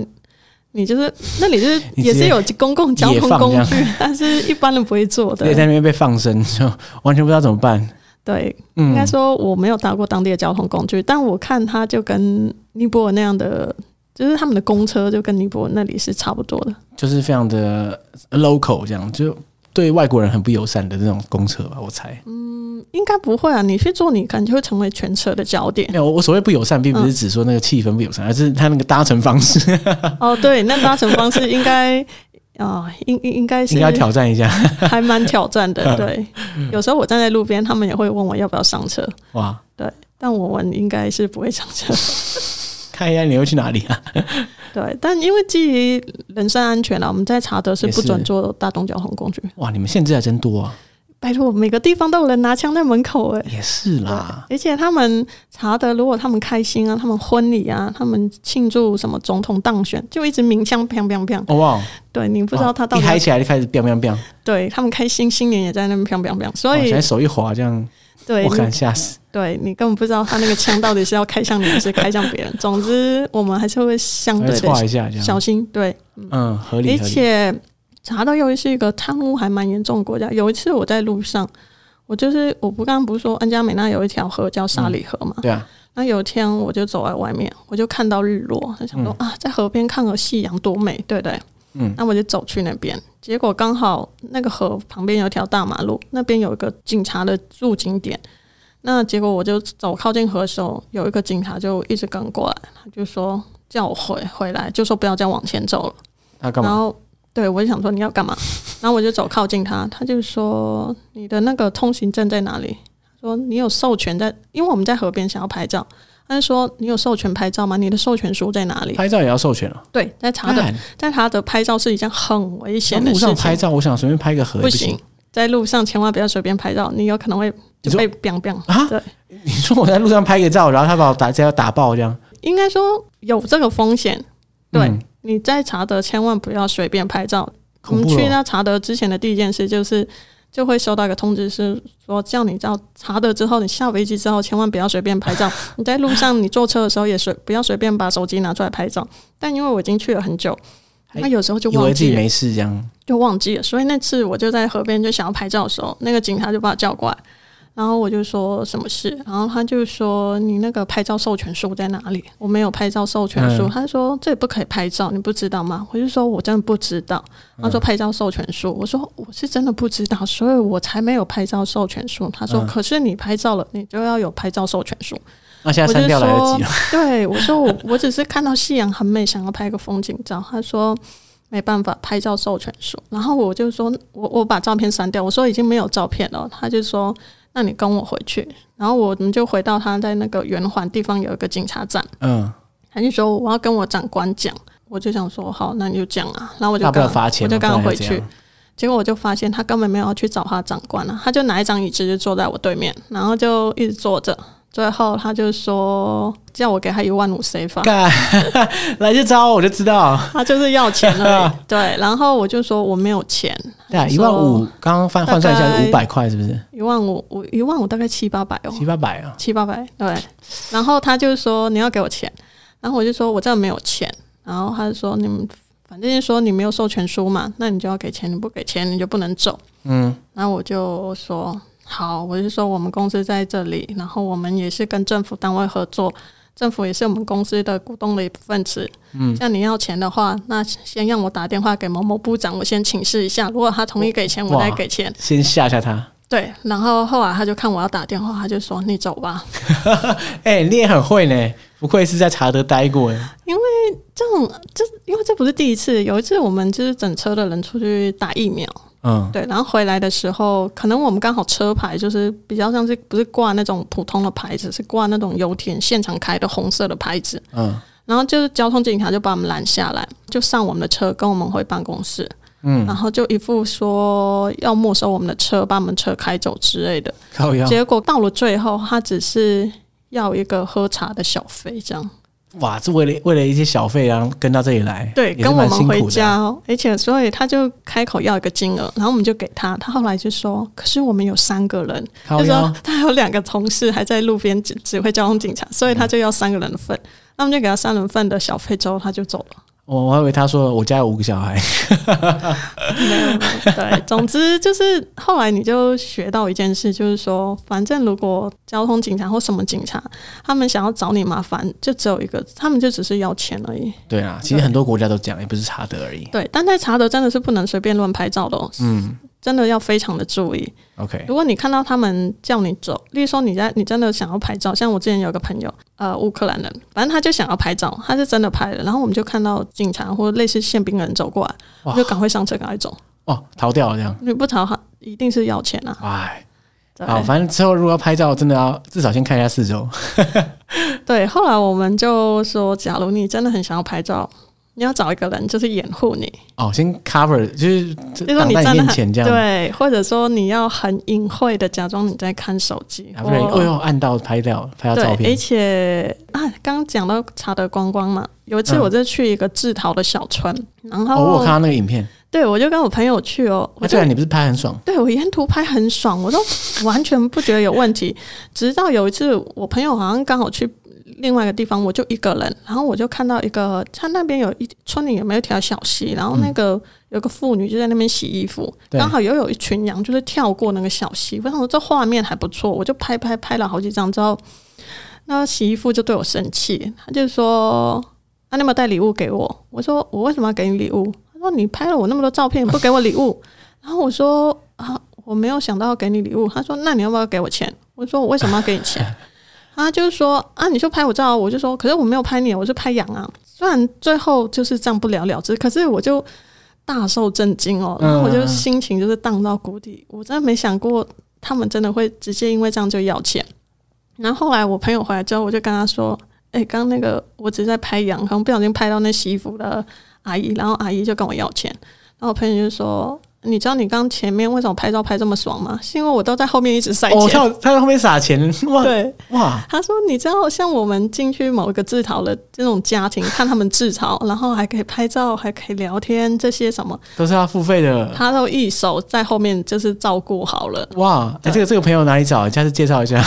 你就是那里就是 *laughs* 也是有公共交通工具，但是一般人不会坐的对，。在那边被放生，就完全不知道怎么办。对，嗯，应该说我没有搭过当地的交通工具，但我看它就跟尼泊尔那样的，就是他们的公车就跟尼泊尔那里是差不多的。就是非常的 local，这样就对外国人很不友善的那种公车吧，我猜。嗯应该不会啊，你去坐，你可能就会成为全车的焦点。没有，我所谓不友善，并不是指说那个气氛不友善，而是他那个搭乘方式哦，对，那搭乘方式应该啊、应应应该是应该要挑战一下。*laughs* 还蛮挑战的。*laughs* 嗯对，有时候我站在路边，他们也会问我要不要上车，哇，对但我们应该是不会上车。*laughs* 看一下你会去哪里啊？对，但因为基于人身安全啊，我们在查德是不准坐大众交通工具。哇，你们限制还真多啊！拜托，每个地方都有人拿枪在门口哎、也是啦，而且他们查的，如果他们开心啊，他们婚礼啊，他们庆祝什么总统当选，就一直鸣枪，砰砰砰。哦哇，对你不知道他到一底嗨起来就开始 biang biang biang，对他们开心，新年也在那边砰砰砰。所以哇现在手一滑这样，对你我看吓死。对你根本不知道他那个枪到底是要开向你还是开向别人。*laughs* 总之，我们还是会相来对小心。对，嗯，合理而。且查到又是一个贪污还蛮严重的国家。有一次我在路上，我就是我不刚刚不是说安加美那有一条河叫沙里河嘛？对啊，那有一天我就走在外面，我就看到日落，就想说、啊，在河边看个夕阳多美，对不对？嗯，那我就走去那边，结果刚好那个河旁边有一条大马路，那边有一个警察的驻警点。那结果我就走靠近河的时候，有一个警察就一直跟过来，他就说叫我回回来，就说不要再往前走了。他干嘛？然后对我就想说你要干嘛？*laughs* 然后我就走靠近他，他就说你的那个通行证在哪里？他说你有授权在，因为我们在河边想要拍照，他就说你有授权拍照吗？你的授权书在哪里？拍照也要授权啊。对，在查的，在他的拍照是一件很危险的路事情，上拍照，我想随便拍个合影不行行。。在路上千万不要随便拍照，你有可能会被 biang biang。啊对，你说我在路上拍个照，然后他把我打直接打爆这样？应该说有这个风险。对，嗯你在查德千万不要随便拍照，我们去那查德之前的第一件事就是，就会收到一个通知，是说叫你到查德之后，你下飞机之后千万不要随便拍照。*laughs* 你在路上你坐车的时候也随不要随便把手机拿出来拍照。但因为我已经去了很久，那有时候就忘记了，自己没事这样。就忘记了。所以那次我就在河边就想要拍照的时候，那个警察就把我叫过来。然后我就说什么事，然后他就说你那个拍照授权书在哪里？我没有拍照授权书。嗯他说这里不可以拍照，你不知道吗？我就说我真的不知道。他说拍照授权书，我说我是真的不知道，所以我才没有拍照授权书。他说嗯可是你拍照了，你就要有拍照授权书。那现在删掉来得及了。*laughs* *laughs* 对我说我我只是看到夕阳很美，想要拍个风景照。他说没办法，拍照授权书。然后我就说我我把照片删掉，我说已经没有照片了。他就说那你跟我回去。然后我们就回到他在那个圆环地方有一个警察站，嗯，他就说我要跟我长官讲。我就想说好，那你就讲啊。然后我就刚我就刚刚回去。结果我就发现他根本没有去找他长官啊，他就拿一张椅子就坐在我对面，然后就一直坐着。最后他就说叫我给他一万五 C 法，干，*laughs* 来就招我就知道。他就是要钱了。*laughs* 对，然后我就说我没有钱，对一万五，刚刚换换算一下是五百块，是不是？一万五，我一万五大概七八百哦，七八百啊？七八百对。然后他就说你要给我钱，然后我就说我真的没有钱，然后他就说你们反正就说你没有授权书嘛，那你就要给钱，你不给钱你就不能走。嗯，然后我就说好，我是说我们公司在这里，然后我们也是跟政府单位合作，政府也是我们公司的股东的一部分子。嗯，像你要钱的话，那先让我打电话给某某部长，我先请示一下，如果他同意给钱，我再给钱。先吓吓他。对，然后后来他就看我要打电话，他就说你走吧。*laughs* 哎，你也很会呢，不愧是在查德待过。因为这种这，因为这不是第一次，有一次我们就是整车的人出去打疫苗。嗯，对，然后回来的时候，可能我们刚好车牌就是比较像是不是挂那种普通的牌子，是挂那种油田现场开的红色的牌子。嗯，然后就是交通警察就把我们拦下来，就上我们的车跟我们回办公室。嗯，然后就一副说要没收我们的车，把我们车开走之类的。结果到了最后，他只是要一个喝茶的小费，这样。哇，是为了为了一些小费，然后跟到这里来，对，跟我们回家，而且所以他就开口要一个金额，然后我们就给他。他后来就说：“可是我们有三个人，就说他有两个同事还在路边指指挥交通警察，所以他就要三个人的份。那我们就给他三人份的小费之后，他就走了。”我我还以为他说我家有五个小孩，*laughs* 没有对，总之就是后来你就学到一件事，就是说，反正如果交通警察或什么警察，他们想要找你麻烦，就只有一个，他们就只是要钱而已。对啊，其实很多国家都讲，也不是查德而已。对，但在查德真的是不能随便乱拍照的。嗯。真的要非常的注意。OK，如果你看到他们叫你走，例如说你在你真的想要拍照，像我之前有个朋友，呃，乌克兰人，反正他就想要拍照，他是真的拍了，然后我们就看到警察或者类似宪兵的人走过来，我就赶快上车，赶快走。哦，逃掉了这样？你不逃，一定是要钱啊！哎，好，反正之后如果要拍照，真的要至少先看一下四周。*laughs* 对，后来我们就说，假如你真的很想要拍照。你要找一个人，就是掩护你哦，先 cover，就是挡在你面前这样。对，或者说你要很隐晦的假装你在看手机，对，哦哟，按到拍掉，拍到照片。而且啊，刚讲到查德光光嘛，有一次我就去一个自陶的小村，然后哦我看到那个影片，对我就跟我朋友去哦。对啊，你不是拍很爽？对我沿途拍很爽，我都完全不觉得有问题。直到有一次，我朋友好像刚好去。另外一个地方，我就一个人，然后我就看到一个，他那边有一村里有没有一条小溪，然后那个有个妇女就在那边洗衣服，刚好又有一群羊就是跳过那个小溪，我想说这画面还不错，我就拍拍拍了好几张之后，那洗衣服就对我生气，他就说：“那你有没有带礼物给我？”我说：“我为什么要给你礼物？”他说：“你拍了我那么多照片，不给我礼物。”然后我说：“啊，我没有想到要给你礼物。”他说：“那你要不要给我钱？”我说：“我为什么要给你钱？”他就是说啊，你就拍我照，我就说，可是我没有拍你，我是拍羊啊。虽然最后就是这样不了了之，可是我就大受震惊哦，然后我就心情就是荡到谷底。我真的没想过他们真的会直接因为这样就要钱。然后后来我朋友回来之后，我就跟他说：“哎，刚那个我只是在拍羊，可能不小心拍到那洗衣服的阿姨，然后阿姨就跟我要钱。”然后我朋友就说。你知道你刚前面为什么拍照拍这么爽吗？是因为我都在后面一直塞钱。哦，他他在后面撒钱哇！对哇，他说你知道像我们进去某一个自嘲的这种家庭，看他们自嘲，然后还可以拍照，还可以聊天，这些什么都是要付费的。他都一手在后面就是照顾好了。哇，哎，这个这个朋友哪里找？下次介绍一下。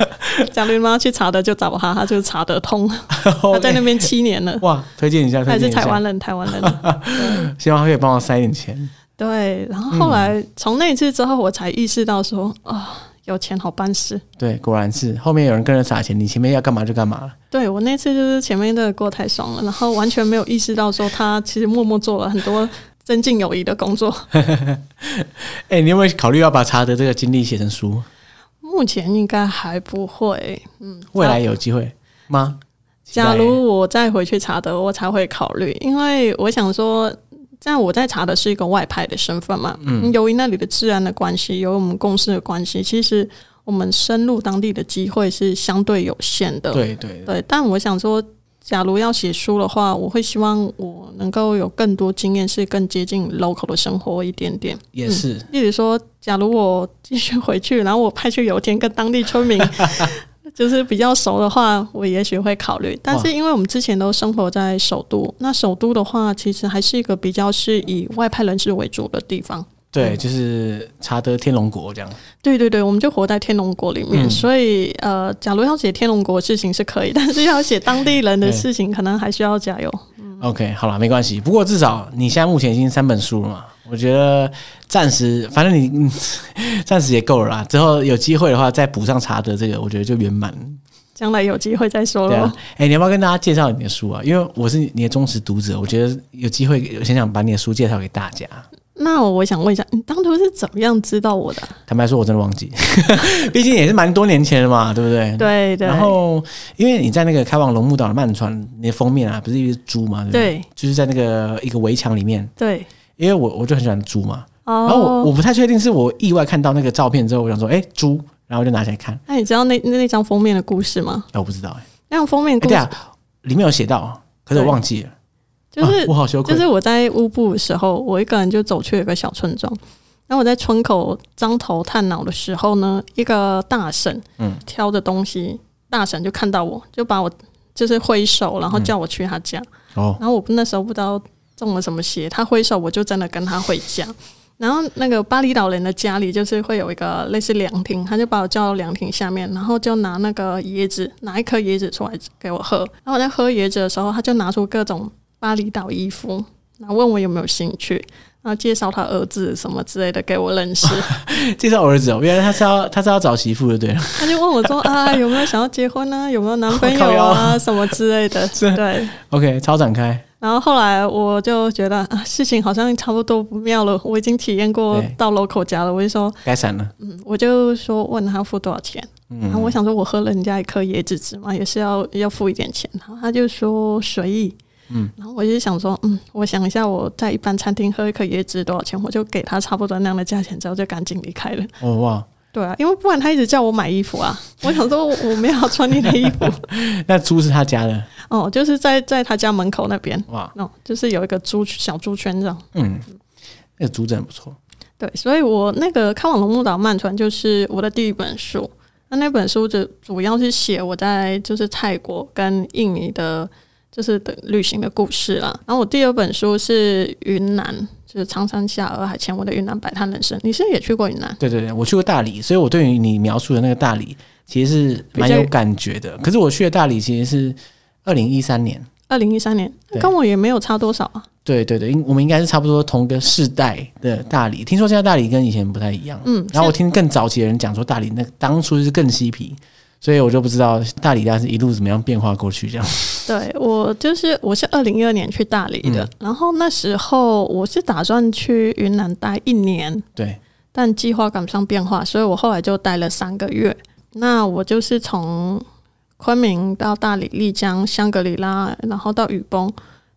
*laughs* 假如妈去查的就找他，他就是查得通。*laughs* 他在那边七年了。哇，推荐一下，他是台湾人，台湾人。*laughs* 希望他可以帮我塞点钱。对，然后后来从那次之后，我才意识到说啊，有钱好办事。对，果然是后面有人跟着撒钱，你前面要干嘛就干嘛了。对我那次就是前面的过太爽了，然后完全没有意识到说他其实默默做了很多增进友谊的工作。*laughs* 哎，你有没有考虑要把查德这个经历写成书？目前应该还不会，嗯，未来有机会吗？假如我再回去查德，我才会考虑，因为我想说。这样我在查的是一个外派的身份嘛，嗯，由于那里的治安的关系，由于我们公司的关系，其实我们深入当地的机会是相对有限的。对对对，但我想说，假如要写书的话，我会希望我能够有更多经验，是更接近 local 的生活一点点。也是，例如说，假如我继续回去，然后我派去油田跟当地村民。就是比较熟的话，我也许会考虑。但是因为我们之前都生活在首都，那首都的话，其实还是一个比较是以外派人士为主的地方。对，就是查德天龙国这样。对对对，我们就活在天龙国里面，所以呃，假如要写天龙国的事情是可以，但是要写当地人的事情，可能还需要加油。OK，好了，没关系。不过至少你现在目前已经三本书了嘛，我觉得暂时反正你嗯 *laughs* 暂时也够了啦。之后有机会的话再补上查德这个，我觉得就圆满。将来有机会再说了对啊。，哎、你要不要跟大家介绍你的书啊？因为我是你的忠实读者，我觉得有机会我想想把你的书介绍给大家。那我想问一下，你当初是怎么样知道我的啊？坦白说，我真的忘记，*laughs* 毕竟也是蛮多年前了嘛，对不对？。对对，然后，因为你在那个开往龙目岛的慢船，你的封面啊，不是一只猪嘛，对不对？对就是在那个一个围墙里面，对，因为我我就很喜欢猪嘛，哦，然后我我不太确定是我意外看到那个照片之后，我想说，哎，猪，然后我就拿起来看，那你知道那那那张封面的故事吗？哎，我不知道，哎，那张封面故事。啊，里面有写到，可是我忘记了，就是啊我好羞愧，就是我在乌布的时候，我一个人就走去一个小村庄。然后我在村口张头探脑的时候呢，一个大婶，嗯。挑着东西，大婶就看到我，就把我就是挥手，然后叫我去他家。哦，然后我那时候不知道中了什么邪，他挥手，我就真的跟他回家。然后那个巴厘岛人的家里就是会有一个类似凉亭，他就把我叫到凉亭下面，然后就拿那个椰子，拿一颗椰子出来给我喝。然后我在喝椰子的时候，他就拿出各种巴厘岛衣服，然后问我有没有兴趣，然后介绍他儿子什么之类的给我认识。*laughs* 介绍儿子哦，原来他是要他是要找媳妇的，对了，他就问我说啊，有没有想要结婚呢、有没有男朋友 *laughs* 啊，什么之类的。对。*laughs* OK，超展开，然后后来我就觉得啊，事情好像差不多不妙了。我已经体验过到 local 家了，我就说，该闪了，嗯，我就说问他付多少钱。嗯然后嗯，我想说，我喝了人家一颗椰子汁嘛，也是要要付一点钱。然后他就说随意。嗯，然后我就想说，嗯，我想一下，我在一般餐厅喝一颗椰子多少钱，我就给他差不多那样的价钱，之后就赶紧离开了。哦哇，对啊，因为不然他一直叫我买衣服啊。*laughs* 我想说，我没有要穿你的衣服 *laughs* 那猪是他家的，哦，就是在在他家门口那边，哇，哦，就是有一个猪小猪圈这样。嗯，那个猪真的不错，对，所以我那个《开往龙目岛漫船》就是我的第一本书。那那本书就主要是写我在就是泰国跟印尼的，就是的旅行的故事啦。然后我第二本书是云南，就是苍山下洱海前我的云南摆摊人生。你是不是也去过云南？对对对，我去过大理，所以我对于你描述的那个大理其实是蛮有感觉的。可是我去的大理其实是二零一三年，二零一三年，跟我也没有差多少啊。对对对，应我们应该是差不多同个世代的大理。听说现在大理跟以前不太一样，嗯，然后我听更早期的人讲说大理那当初是更嬉皮，所以我就不知道大理大是一路怎么样变化过去这样。对我就是我是二零一二年去大理的，嗯。然后那时候我是打算去云南待一年，对，但计划赶不上变化，所以我后来就待了三个月。那我就是从昆明到大理、丽江、香格里拉，然后到雨崩，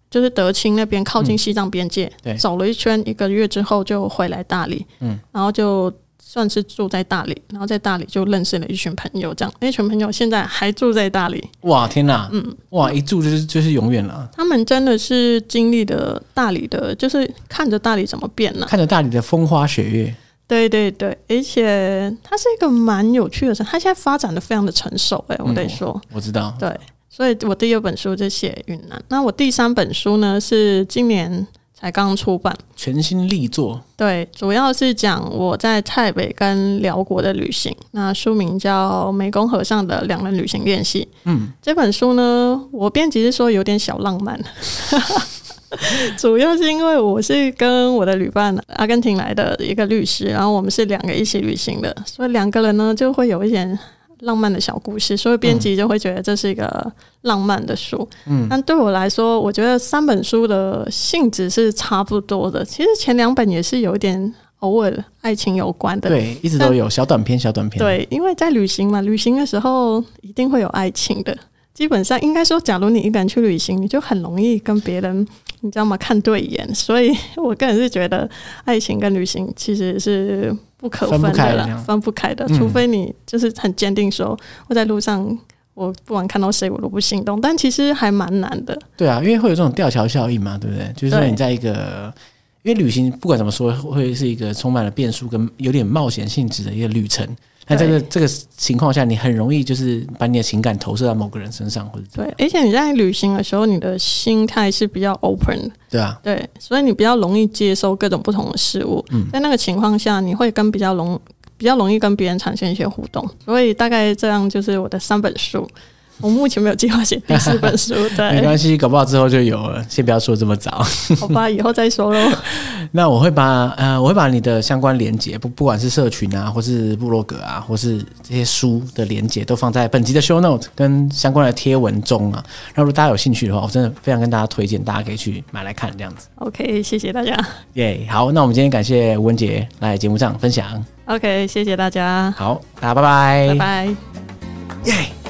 就是德清那边靠近西藏边界，对。走了一圈，一个月之后就回来大理，嗯，然后就算是住在大理，然后在大理就认识了一群朋友，这样那群朋友现在还住在大理，哇天哪，嗯，哇一住就是就是永远了，他们真的是经历的大理的，就是看着大理怎么变呢、看着大理的风花雪月，对对对，而且它是一个蛮有趣的城，它现在发展的非常的成熟、哎，我得说，我知道，对，所以我第二本书就写云南，那我第三本书呢是今年才刚出版，全新力作，对，主要是讲我在台北跟辽国的旅行，那书名叫《湄公河上的两人旅行练习》。嗯，这本书呢，我编辑是说有点小浪漫，*laughs* 主要是因为我是跟我的旅伴阿根廷来的一个律师，然后我们是两个一起旅行的，所以两个人呢就会有一点浪漫的小故事，所以编辑就会觉得这是一个浪漫的书。嗯但对我来说，我觉得三本书的性质是差不多的。其实前两本也是有一点偶尔爱情有关的，对，一直都有小短篇，小短篇，，对，因为在旅行嘛，旅行的时候一定会有爱情的。基本上应该说，假如你一个人去旅行，你就很容易跟别人，你知道吗？看对眼。所以我个人是觉得，爱情跟旅行其实是不可分开的啦，的这样分不开的。嗯除非你就是很坚定说，我在路上，我不管看到谁我都不心动。但其实还蛮难的。对啊，因为会有这种吊桥效应嘛，对不对？就是说你在一个，因为旅行不管怎么说，会是一个充满了变数跟有点冒险性质的一个旅程。那这个这个情况下，你很容易就是把你的情感投射到某个人身上，或者对，而且你在旅行的时候，你的心态是比较 open 的。对啊，对，所以你比较容易接受各种不同的事物。嗯在那个情况下，你会跟比较容比较容易跟别人产生一些互动。所以大概这样就是我的三本书。*laughs* 我目前没有计划写第四本书，没 *laughs* 对，关系，搞不好之后就有了，先不要说这么早。好吧，以后再说喽。*laughs* 那我会把呃，我会把你的相关连接，不不管是社群啊，或是部落格啊，或是这些书的连接，都放在本集的 show note 跟相关的贴文中啊。那如果大家有兴趣的话，我真的非常跟大家推荐，大家可以去买来看这样子。OK，谢谢大家。耶、好，那我们今天感谢吴文杰来节目上分享。OK，谢谢大家，好，大家拜拜，拜拜。耶。